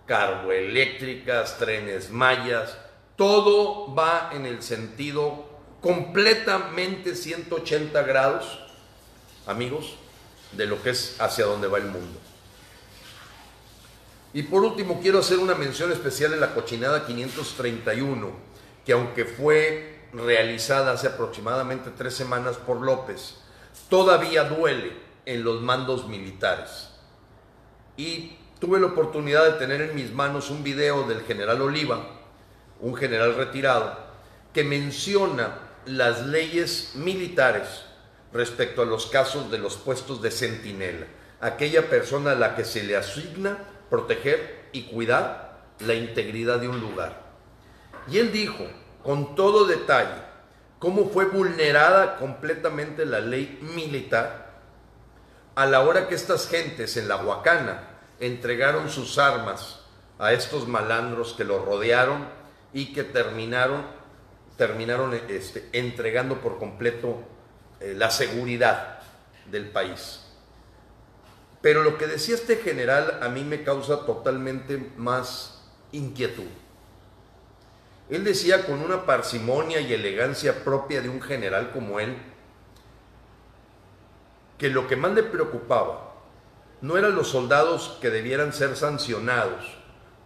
Carboeléctricas, trenes mayas, todo va en el sentido completamente 180 grados, amigos, de lo que es hacia donde va el mundo. Y por último, quiero hacer una mención especial en la cochinada 531, que aunque fue realizada hace aproximadamente tres semanas por López, todavía duele en los mandos militares. Y tuve la oportunidad de tener en mis manos un video del general Oliva, un general retirado, que menciona las leyes militares respecto a los casos de los puestos de centinela, aquella persona a la que se le asigna proteger y cuidar la integridad de un lugar. Y él dijo, con todo detalle, cómo fue vulnerada completamente la ley militar a la hora que estas gentes en la Huacana entregaron sus armas a estos malandros que lo rodearon y que terminaron, terminaron este, entregando por completo eh, la seguridad del país. Pero lo que decía este general a mí me causa totalmente más inquietud. Él decía con una parsimonia y elegancia propia de un general como él, que lo que más le preocupaba no eran los soldados que debieran ser sancionados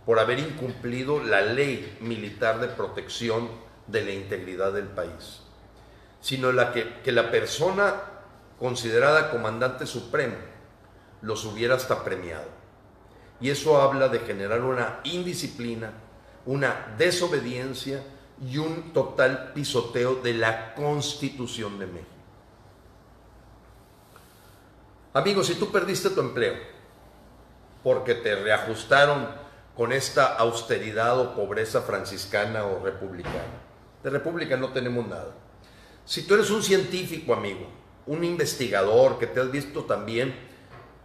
por haber incumplido la ley militar de protección de la integridad del país, sino la que, que la persona considerada comandante supremo los hubiera hasta premiado. Y eso habla de generar una indisciplina, una desobediencia y un total pisoteo de la Constitución de México. Amigos, si tú perdiste tu empleo porque te reajustaron con esta austeridad o pobreza franciscana o republicana, de república no tenemos nada. Si tú eres un científico, amigo, un investigador que te has visto también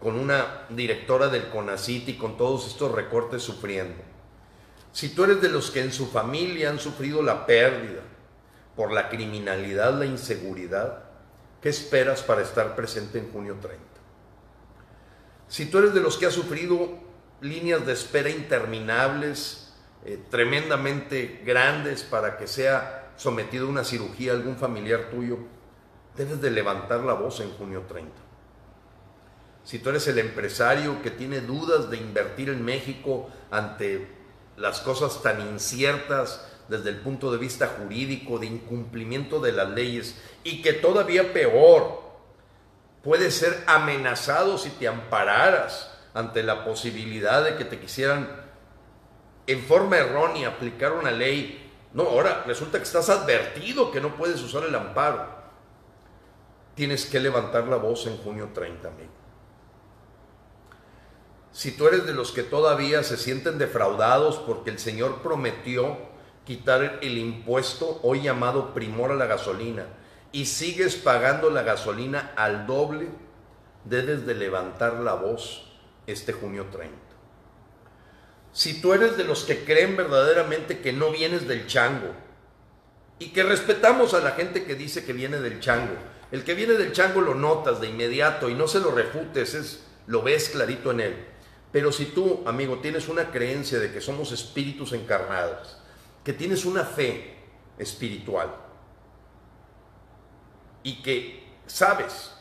con una directora del CONACIT y con todos estos recortes sufriendo, si tú eres de los que en su familia han sufrido la pérdida por la criminalidad, la inseguridad, ¿qué esperas para estar presente en junio 30? Si tú eres de los que ha sufrido líneas de espera interminables, eh, tremendamente grandes para que sea sometido a una cirugía algún familiar tuyo, debes de levantar la voz en junio 30. Si tú eres el empresario que tiene dudas de invertir en México ante las cosas tan inciertas desde el punto de vista jurídico, de incumplimiento de las leyes, y que todavía peor, puede ser amenazado si te ampararas ante la posibilidad de que te quisieran en forma errónea aplicar una ley. No, ahora resulta que estás advertido que no puedes usar el amparo. Tienes que levantar la voz en junio 30, amigo. Si tú eres de los que todavía se sienten defraudados porque el Señor prometió quitar el impuesto hoy llamado primor a la gasolina y sigues pagando la gasolina al doble, debes de levantar la voz este junio 30. Si tú eres de los que creen verdaderamente que no vienes del chango y que respetamos a la gente que dice que viene del chango, el que viene del chango lo notas de inmediato y no se lo refutes, es, lo ves clarito en él. Pero si tú, amigo, tienes una creencia de que somos espíritus encarnados, que tienes una fe espiritual y que sabes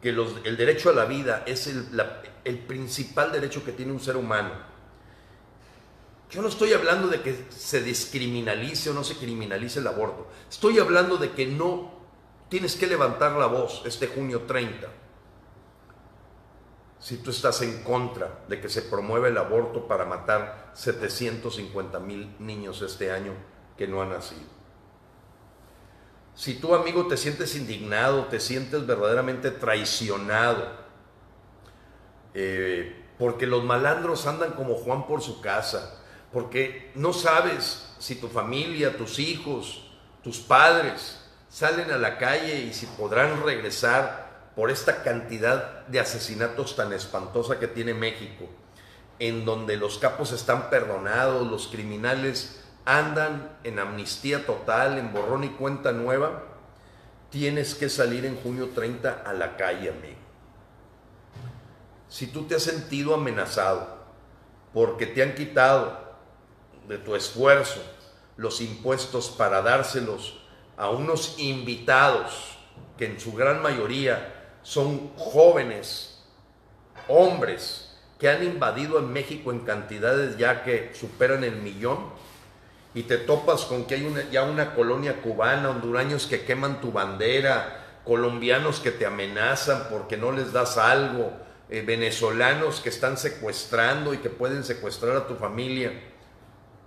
que el derecho a la vida es el, el principal derecho que tiene un ser humano, yo no estoy hablando de que se descriminalice o no se criminalice el aborto. Estoy hablando de que no tienes que levantar la voz este junio 30 si tú estás en contra de que se promueva el aborto para matar 750 mil niños este año que no han nacido. Si tú, amigo, te sientes indignado, te sientes verdaderamente traicionado, eh, porque los malandros andan como Juan por su casa, porque no sabes si tu familia, tus hijos, tus padres salen a la calle y si podrán regresar por esta cantidad de asesinatos tan espantosa que tiene México, en donde los capos están perdonados, los criminales andan en amnistía total, en borrón y cuenta nueva, tienes que salir en junio 30 a la calle, amigo. Si tú te has sentido amenazado porque te han quitado de tu esfuerzo los impuestos para dárselos a unos invitados que en su gran mayoría son jóvenes, hombres, que han invadido en México en cantidades ya que superan el millón, y te topas con que hay ya una colonia cubana, hondureños que queman tu bandera, colombianos que te amenazan porque no les das algo, eh, venezolanos que están secuestrando y que pueden secuestrar a tu familia,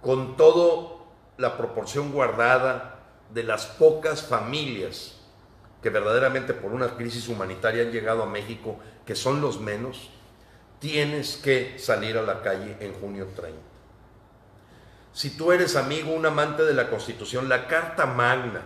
con toda la proporción guardada de las pocas familias que verdaderamente por una crisis humanitaria han llegado a México, que son los menos, tienes que salir a la calle en junio 30. Si tú eres amigo, un amante de la Constitución, la Carta Magna,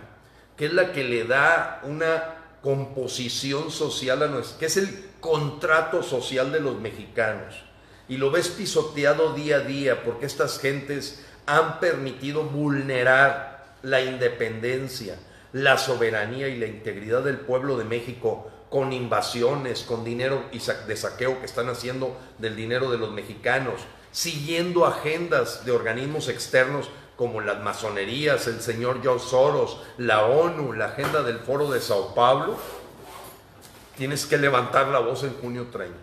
que es la que le da una composición social a nuestro, que es el contrato social de los mexicanos, y lo ves pisoteado día a día porque estas gentes han permitido vulnerar la independencia, la soberanía y la integridad del pueblo de México con invasiones, con dinero de saqueo que están haciendo del dinero de los mexicanos, siguiendo agendas de organismos externos como las masonerías, el señor George Soros, la ONU, la agenda del Foro de Sao Paulo, tienes que levantar la voz en junio 30.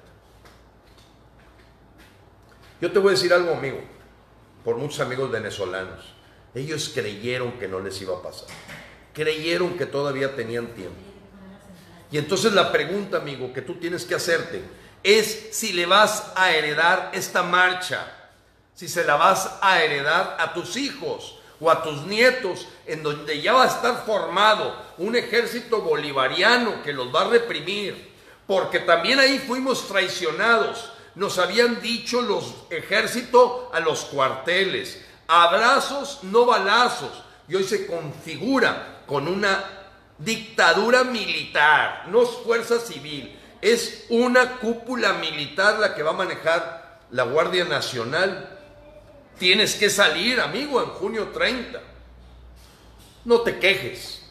Yo te voy a decir algo, amigo, por muchos amigos venezolanos. Ellos creyeron que no les iba a pasar creyeron que todavía tenían tiempo. Y entonces la pregunta, amigo, que tú tienes que hacerte es si le vas a heredar esta marcha, si se la vas a heredar a tus hijos o a tus nietos, en donde ya va a estar formado un ejército bolivariano que los va a reprimir, porque también ahí fuimos traicionados. Nos habían dicho los ejércitos a los cuarteles, abrazos, no balazos, y hoy se configura con una dictadura militar, no es fuerza civil, es una cúpula militar la que va a manejar la Guardia Nacional. Tienes que salir, amigo, en junio 30. No te quejes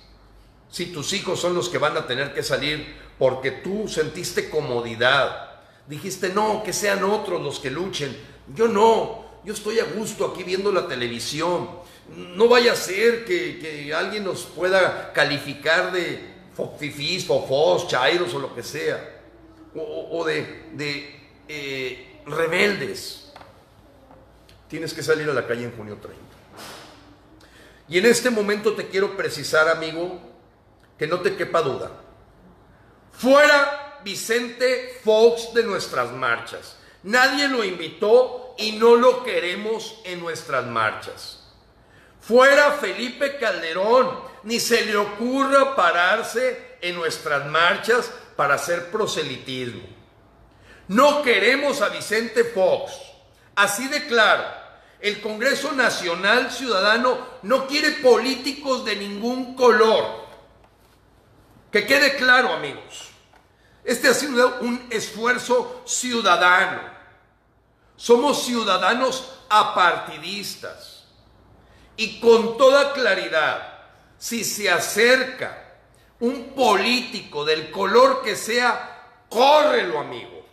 si tus hijos son los que van a tener que salir porque tú sentiste comodidad. Dijiste, no, que sean otros los que luchen. Yo no, yo estoy a gusto aquí viendo la televisión no vaya a ser que, alguien nos pueda calificar de fifís, fofos, chairos o lo que sea, o, de, eh, rebeldes. Tienes que salir a la calle en junio 30. Y en este momento te quiero precisar, amigo, que no te quepa duda. Fuera Vicente Fox de nuestras marchas. Nadie lo invitó y no lo queremos en nuestras marchas. Fuera Felipe Calderón, ni se le ocurra pararse en nuestras marchas para hacer proselitismo. No queremos a Vicente Fox. Así de claro, el Congreso Nacional Ciudadano no quiere políticos de ningún color. Que quede claro, amigos. Este ha sido un esfuerzo ciudadano. Somos ciudadanos apartidistas. Y con toda claridad, si se acerca un político del color que sea, córrelo, amigo,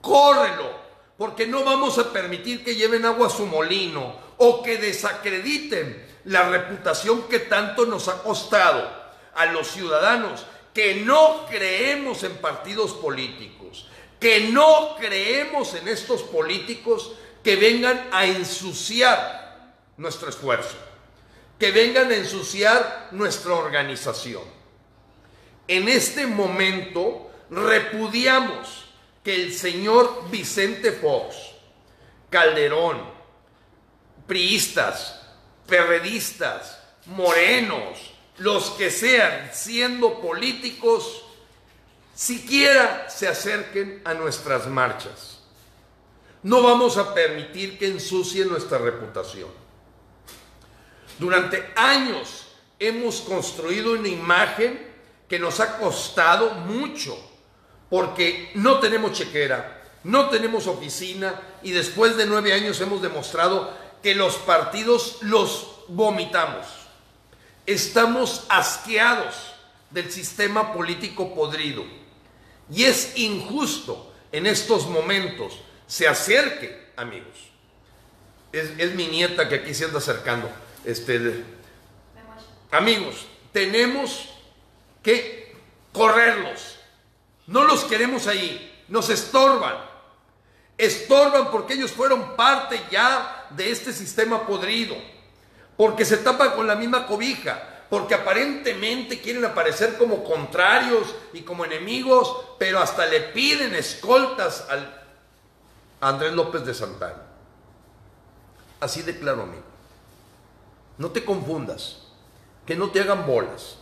córrelo, porque no vamos a permitir que lleven agua a su molino o que desacrediten la reputación que tanto nos ha costado a los ciudadanos que no creemos en partidos políticos, que no creemos en estos políticos que vengan a ensuciar nuestro esfuerzo, que vengan a ensuciar nuestra organización. En este momento repudiamos que el señor Vicente Fox, Calderón, priistas, perredistas, morenos, los que sean, siendo políticos, siquiera se acerquen a nuestras marchas. No vamos a permitir que ensucien nuestra reputación. Durante años hemos construido una imagen que nos ha costado mucho porque no tenemos chequera, no tenemos oficina y después de nueve años hemos demostrado que los partidos los vomitamos. Estamos asqueados del sistema político podrido. Y es injusto en estos momentos se acerque, amigos. Es, mi nieta que aquí se anda acercando. Este, amigos, tenemos que correrlos. No los queremos ahí. Nos estorban. Estorban porque ellos fueron parte ya de este sistema podrido. Porque se tapan con la misma cobija porque aparentemente quieren aparecer como contrarios y como enemigos, pero hasta le piden escoltas al Andrés López de Santana. Así de claro. No te confundas, que no te hagan bolas.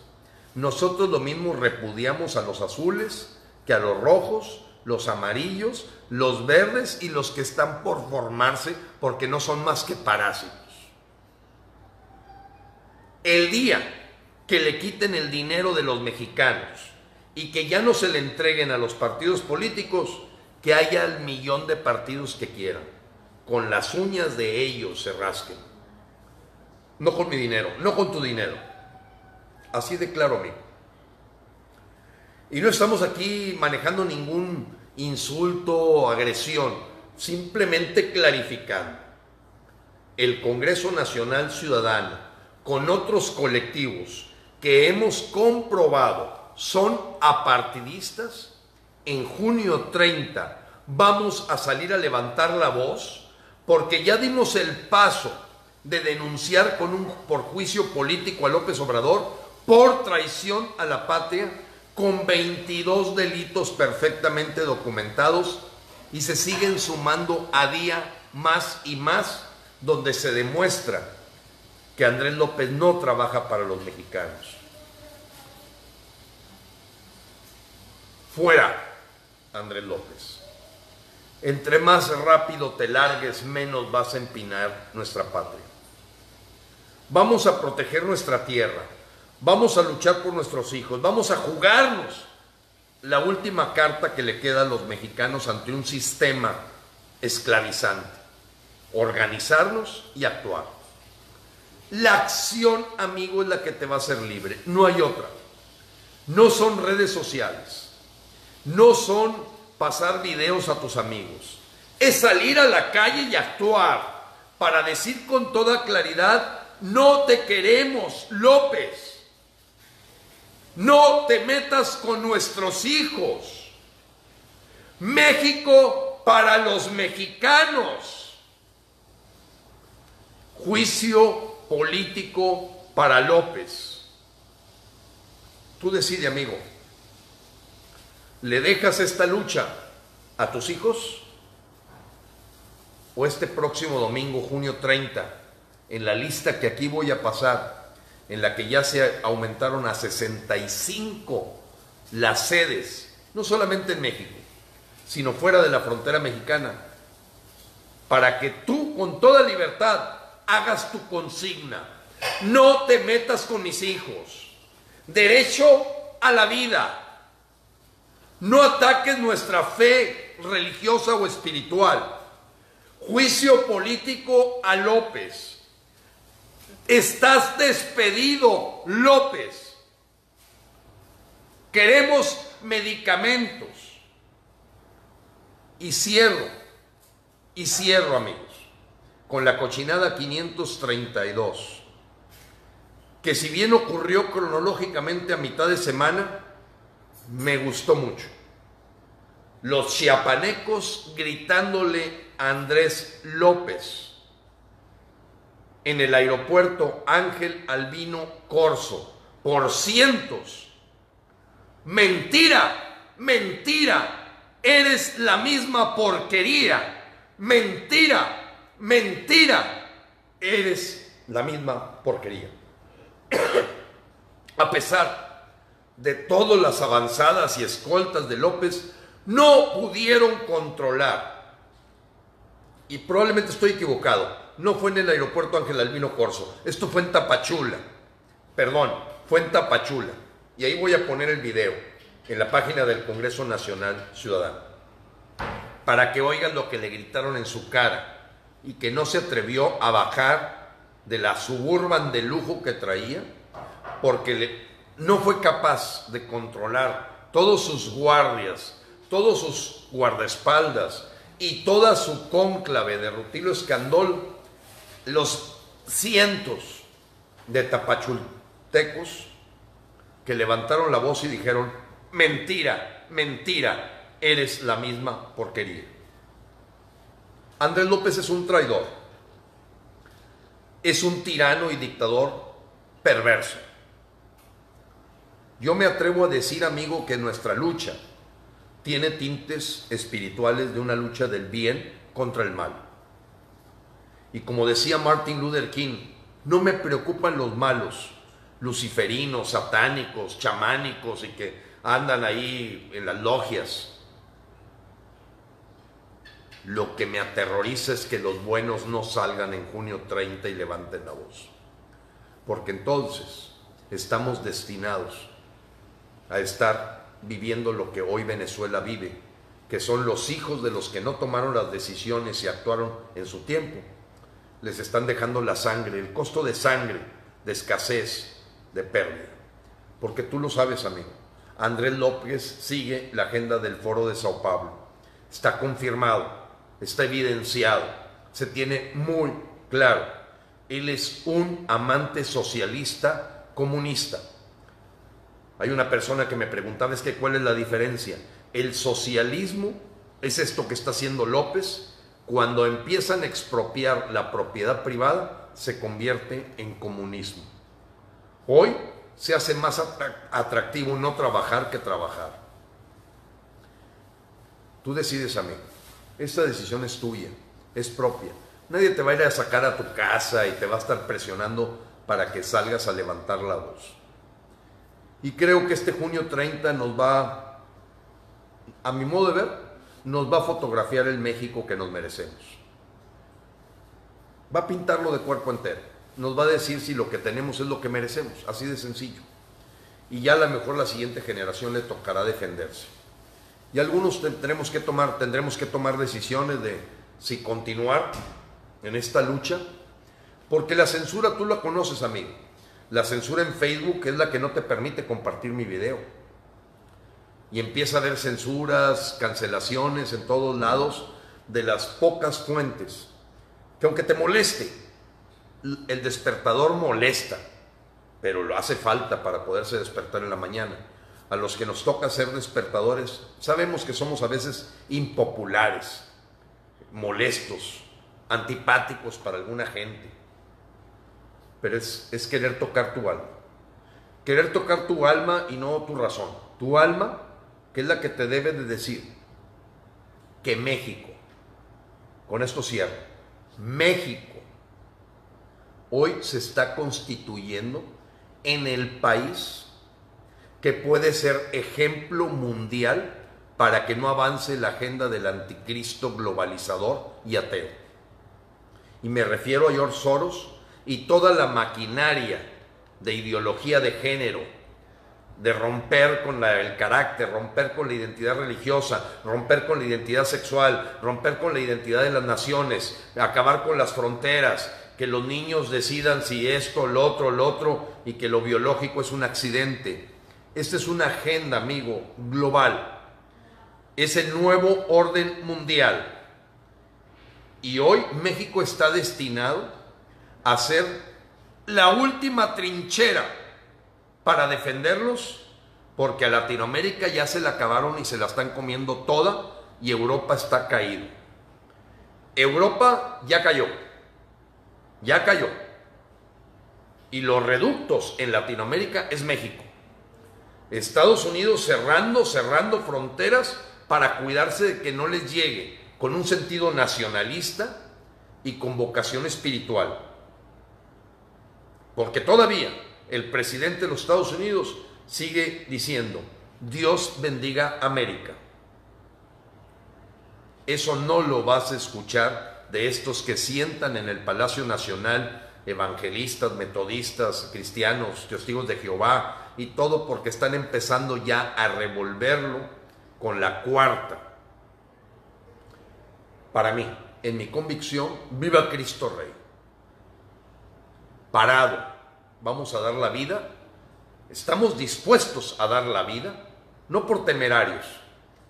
Nosotros lo mismo repudiamos a los azules que a los rojos, los amarillos, los verdes y los que están por formarse porque no son más que parásitos. El día que le quiten el dinero de los mexicanos y que ya no se le entreguen a los partidos políticos, que haya el millón de partidos que quieran. Con las uñas de ellos se rasquen. No con mi dinero, no con tu dinero. Así de claro, amigo. Y no estamos aquí manejando ningún insulto o agresión, simplemente clarificando. El Congreso Nacional Ciudadano, con otros colectivos, que hemos comprobado son apartidistas, en junio 30 vamos a salir a levantar la voz porque ya dimos el paso de denunciar con un por juicio político a López Obrador por traición a la patria con 22 delitos perfectamente documentados y se siguen sumando a día más y más donde se demuestra que Andrés López no trabaja para los mexicanos. Fuera, Andrés López. Entre más rápido te largues, menos vas a empinar nuestra patria. Vamos a proteger nuestra tierra. Vamos a luchar por nuestros hijos. Vamos a jugarnos la última carta que le queda a los mexicanos ante un sistema esclavizante. Organizarnos y actuar. La acción, amigo, es la que te va a hacer libre. No hay otra. No son redes sociales. No son pasar videos a tus amigos. Es salir a la calle y actuar para decir con toda claridad, no te queremos, López. No te metas con nuestros hijos. México para los mexicanos. Juicio político para López. Tú decide, amigo, ¿le dejas esta lucha a tus hijos? ¿O este próximo domingo, junio 30, en la lista que aquí voy a pasar, en la que ya se aumentaron a 65 las sedes, no solamente en México, sino fuera de la frontera mexicana, para que tú con toda libertad hagas tu consigna. No te metas con mis hijos. Derecho a la vida. No ataques nuestra fe religiosa o espiritual. Juicio político a López. Estás despedido, López. Queremos medicamentos. Y cierro, y cierro amigos con la cochinada 532, que si bien ocurrió cronológicamente a mitad de semana, me gustó mucho. Los chiapanecos gritándole a Andrés López en el aeropuerto Ángel Albino Corso por cientos. Mentira, mentira, eres la misma porquería, mentira mentira, eres la misma porquería. (coughs) A pesar de todas las avanzadas y escoltas de López, no pudieron controlar. Y probablemente estoy equivocado. No fue en el aeropuerto Ángel Albino Corso. Esto fue en Tapachula. Perdón, fue en Tapachula. Y ahí voy a poner el video. en la página del Congreso Nacional Ciudadano, para que oigan lo que le gritaron en su cara y que no se atrevió a bajar de la suburban de lujo que traía, porque no fue capaz de controlar todos sus guardias, todos sus guardaespaldas y toda su cónclave de Rutilo Escandol, los cientos de tapachultecos que levantaron la voz y dijeron, mentira, mentira, eres la misma porquería. Andrés López es un traidor, es un tirano y dictador perverso. Yo me atrevo a decir, amigo, que nuestra lucha tiene tintes espirituales de una lucha del bien contra el mal. Y como decía Martin Luther King, no me preocupan los malos, luciferinos, satánicos, chamánicos y que andan ahí en las logias. Lo que me aterroriza es que los buenos no salgan en junio 30 y levanten la voz. Porque entonces estamos destinados a estar viviendo lo que hoy Venezuela vive, que son los hijos de los que no tomaron las decisiones y actuaron en su tiempo. Les están dejando la sangre, el costo de sangre, de escasez, de pérdida. Porque tú lo sabes, amigo. Andrés López sigue la agenda del Foro de Sao Paulo. Está confirmado, está evidenciado, se tiene muy claro. Él es un amante socialista comunista. Hay una persona que me preguntaba, es que cuál es la diferencia. El socialismo es esto que está haciendo López. Cuando empiezan a expropiar la propiedad privada, se convierte en comunismo. Hoy se hace más atractivo no trabajar que trabajar. Tú decides, amigo. Esta decisión es tuya, es propia. Nadie te va a ir a sacar a tu casa y te va a estar presionando para que salgas a levantar la voz. Y creo que este junio 30 nos va, a mi modo de ver, nos va a fotografiar el México que nos merecemos. Va a pintarlo de cuerpo entero nos va a decir si lo que tenemos es lo que merecemos, así de sencillo. Y ya a lo mejor la siguiente generación le tocará defenderse. Y algunos tendremos que tomar, tendremos que tomar decisiones de si continuar en esta lucha, porque la censura tú la conoces, amigo. La censura en Facebook es la que no te permite compartir mi video. Y empieza a haber censuras, cancelaciones en todos lados de las pocas fuentes. Que aunque te moleste, el despertador molesta, pero lo hace falta para poderse despertar en la mañana. A los que nos toca ser despertadores, sabemos que somos a veces impopulares, molestos, antipáticos para alguna gente, pero es, es querer tocar tu alma. Querer tocar tu alma y no tu razón. Tu alma, que es la que te debe de decir que México, con esto cierro, México hoy se está constituyendo en el país que puede ser ejemplo mundial para que no avance la agenda del anticristo globalizador y ateo. Y me refiero a George Soros y toda la maquinaria de ideología de género, de romper con el carácter, romper con la identidad religiosa, romper con la identidad sexual, romper con la identidad de las naciones, acabar con las fronteras, que los niños decidan si esto, lo otro, lo otro, y que lo biológico es un accidente. Esta es una agenda, amigo, global. Es el nuevo orden mundial. Y hoy México está destinado a ser la última trinchera para defenderlos, porque a Latinoamérica ya se la acabaron y se la están comiendo toda, y Europa está caído. Europa ya cayó ya cayó. Y los reductos en Latinoamérica es México. Estados Unidos cerrando, cerrando fronteras para cuidarse de que no les llegue con un sentido nacionalista y con vocación espiritual. Porque todavía el presidente de los Estados Unidos sigue diciendo, Dios bendiga América. Eso no lo vas a escuchar de estos que sientan en el Palacio Nacional evangelistas, metodistas, cristianos, testigos de Jehová y todo porque están empezando ya a revolverlo con la cuarta. Para mí, en mi convicción, viva Cristo Rey. Parado, vamos a dar la vida. Estamos dispuestos a dar la vida, no por temerarios,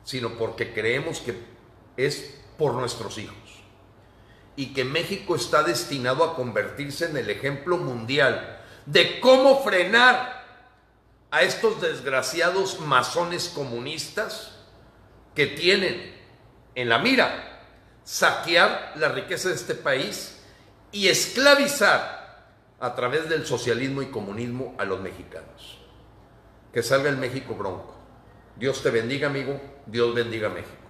sino porque creemos que es por nuestros hijos. Y que México está destinado a convertirse en el ejemplo mundial de cómo frenar a estos desgraciados masones comunistas que tienen en la mira saquear la riqueza de este país y esclavizar a través del socialismo y comunismo a los mexicanos. Que salga el México bronco. Dios te bendiga, amigo. Dios bendiga México.